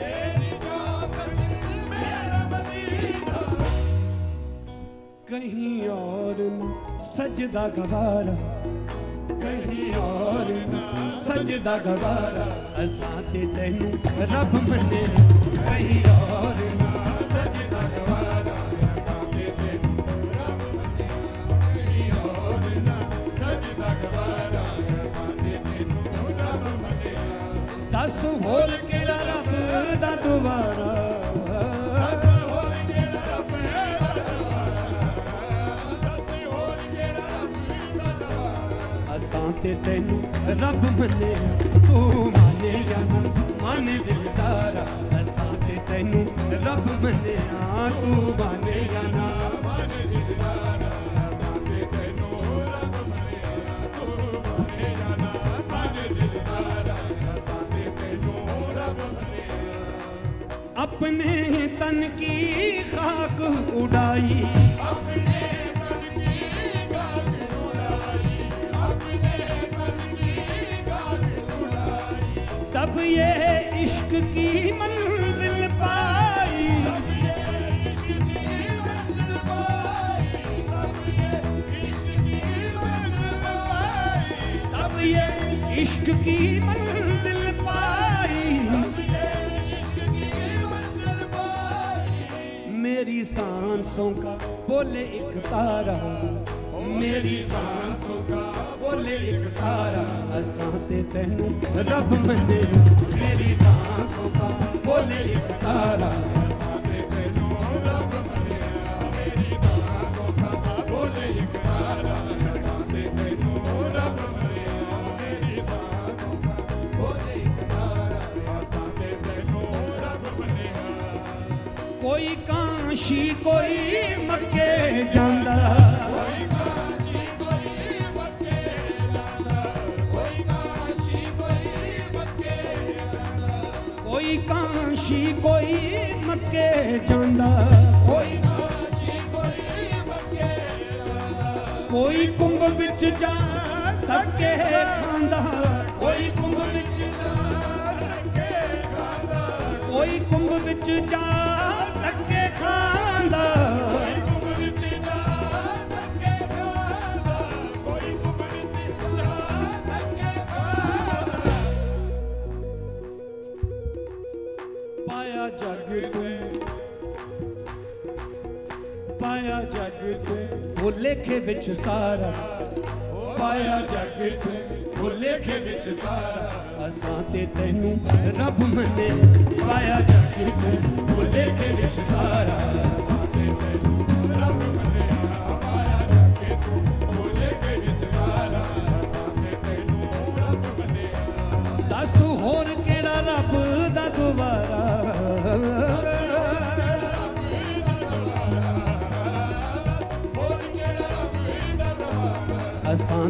तेरी चौखट मेरा मदीना कहीं और न सजदा गवारा कहीं और ना सजदा गवारा असां ते तैनू रब मने कहीं रब दा दुबारा। जेड़ा रब दा तू दस होर जेड़ा रब दा दवारा असां तैनू रब मने तू माने या ना माने दिलदारा असां तैनू रब अपने तन की खाक उड़ाई। तब ये इश्क की मंजिल पाई। तब ये इश्क की मंजिल तब ये इश्क की मंजिल पाई तब ये इश्क की मंजिल सांसों का बोले एक तारा। मेरी सांसों का बोले एक तारा। असां ते तैनू रब मने मेरी सांसों का बोले एक तारा। काशी कोई मक्के जांदा कोई काशी कोई मक्के जांदा कोई काशी कोई मक्के जांदा कोई काशी कोई मक्के जांदा कोई काशी कोई मक्के जांदा कोई कुंभ विच जा धक्के खांदा कोई कुंभ विच जा धक्के खांदा कोई कुंभ विच जा ਉਹ ਲੇਖੇ ਵਿੱਚ ਸਾਰਾ। ਪਾਇਆ ਜੱਗ ਤੇ ਉਹ ਲੇਖੇ ਵਿੱਚ ਸਾਰਾ। ਅਸਾਂ ਤੇ ਤੈਨੂੰ ਰੱਬ ਮੰਨੇ। ਪਾਇਆ ਜੱਗ ਤੇ ਉਹ ਲੇਖੇ ਵਿੱਚ ਸਾਰਾ।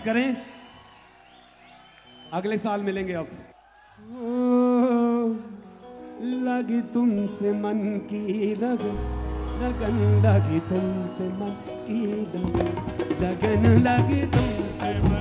पास करें। अगले साल मिलेंगे अब लगी तुमसे मन की लगन लगन लगी तुमसे मन की रग, लगन लगी तुमसे मन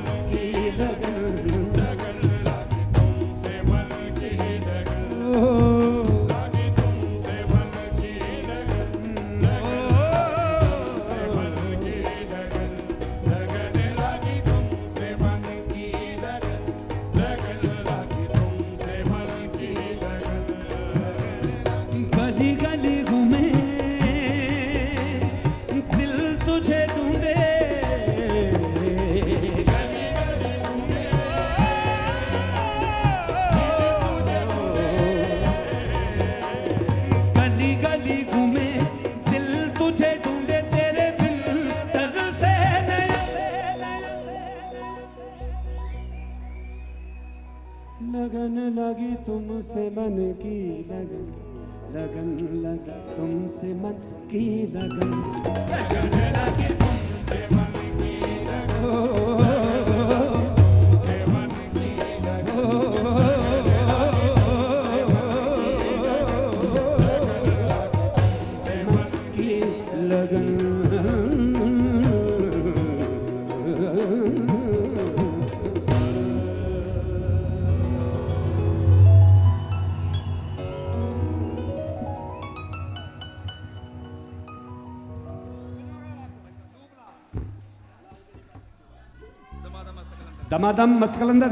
जालंधर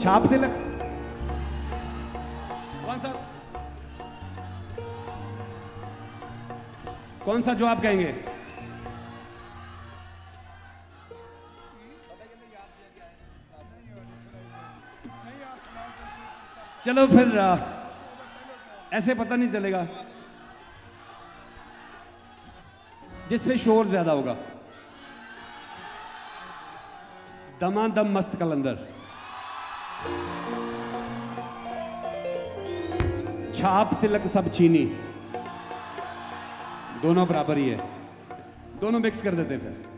छाप तिलक कौन सा? कौन सा जवाब कहेंगे? चलो फिर ऐसे पता नहीं चलेगा। जिसमें शोर ज़्यादा होगा। दमा दम मस्त कलंदर। छाप तिलक सब चीनी। दोनों बराबर ही है। दोनों मिक्स कर देते फिर।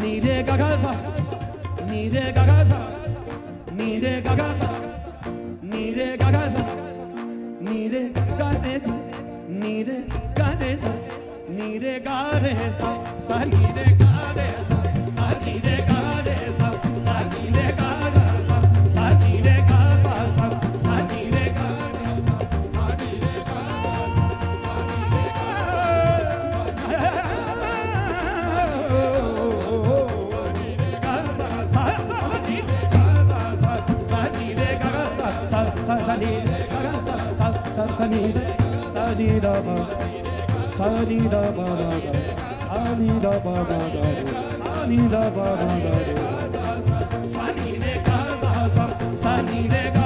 ni Nire gagaza, nire gagaza, nire gagaza, nire gagaza, nire gareza, nire gareza, nire gareza, nire gareza, Sani da Sani da Sani da ma da da Sani da ma da da da da ka sa sa Sani da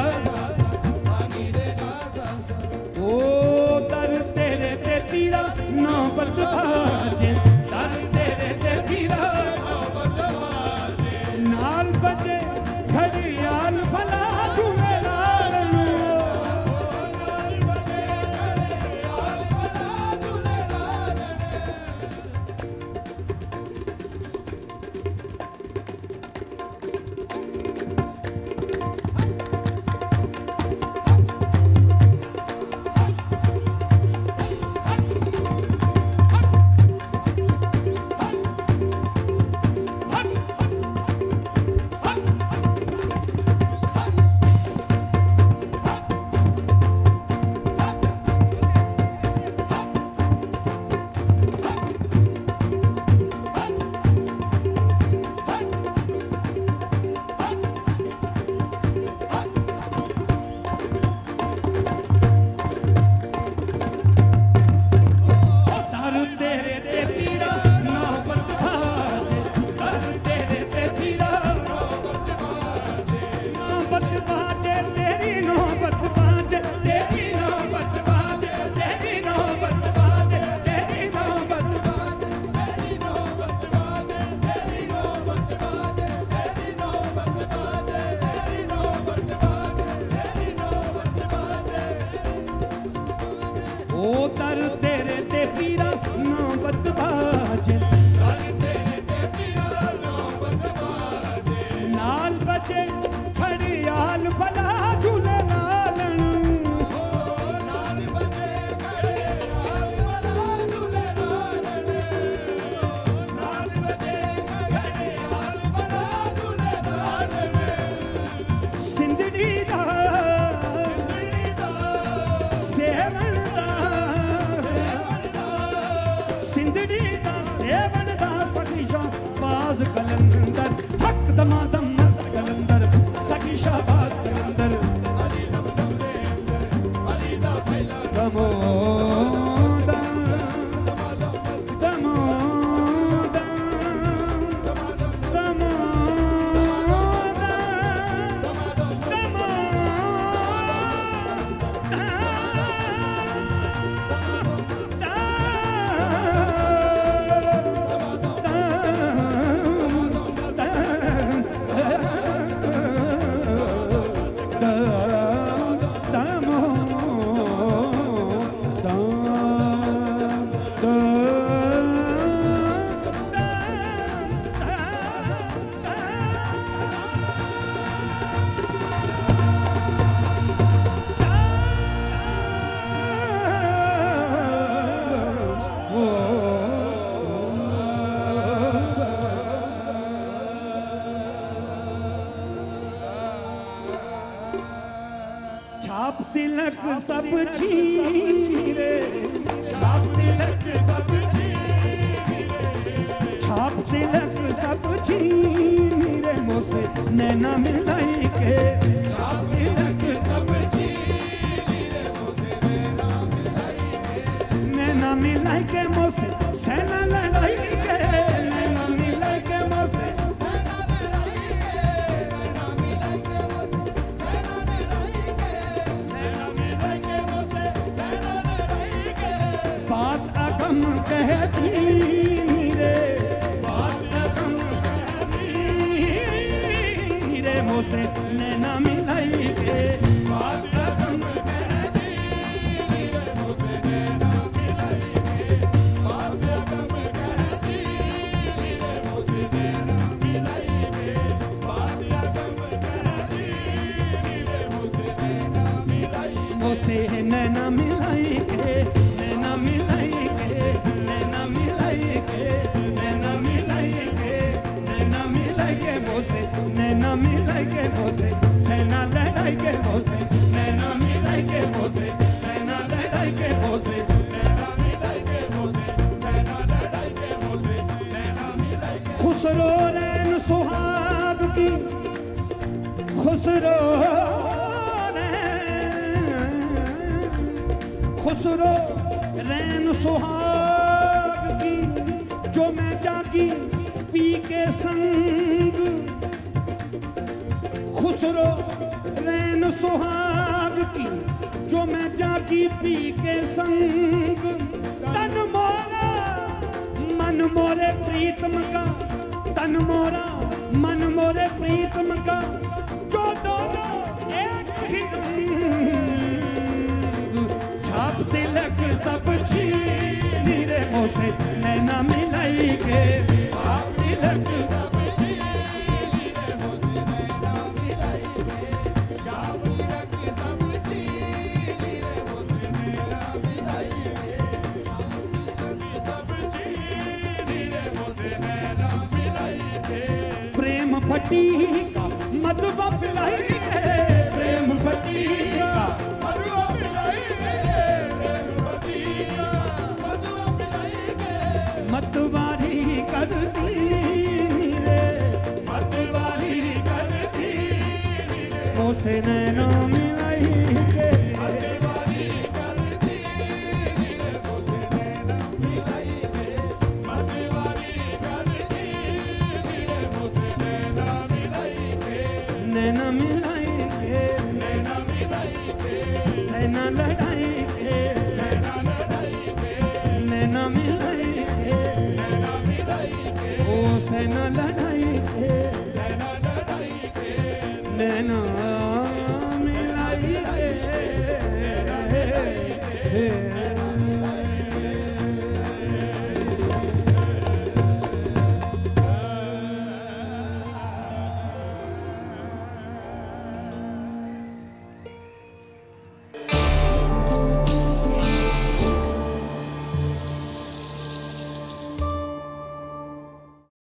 ರುಚಿ मुझसे नैना मिलाई के की P के संग। खुसरो रैन सुहाग की, जो मैं जागी पी के संग। तन मोरा, मन मोरे प्रीतम का। तन मोरा, मन मोरे प्रीतम का। जो दोनों एक ही छापते लग सब छीनी रे मोसे। प्रेम फटी Nenu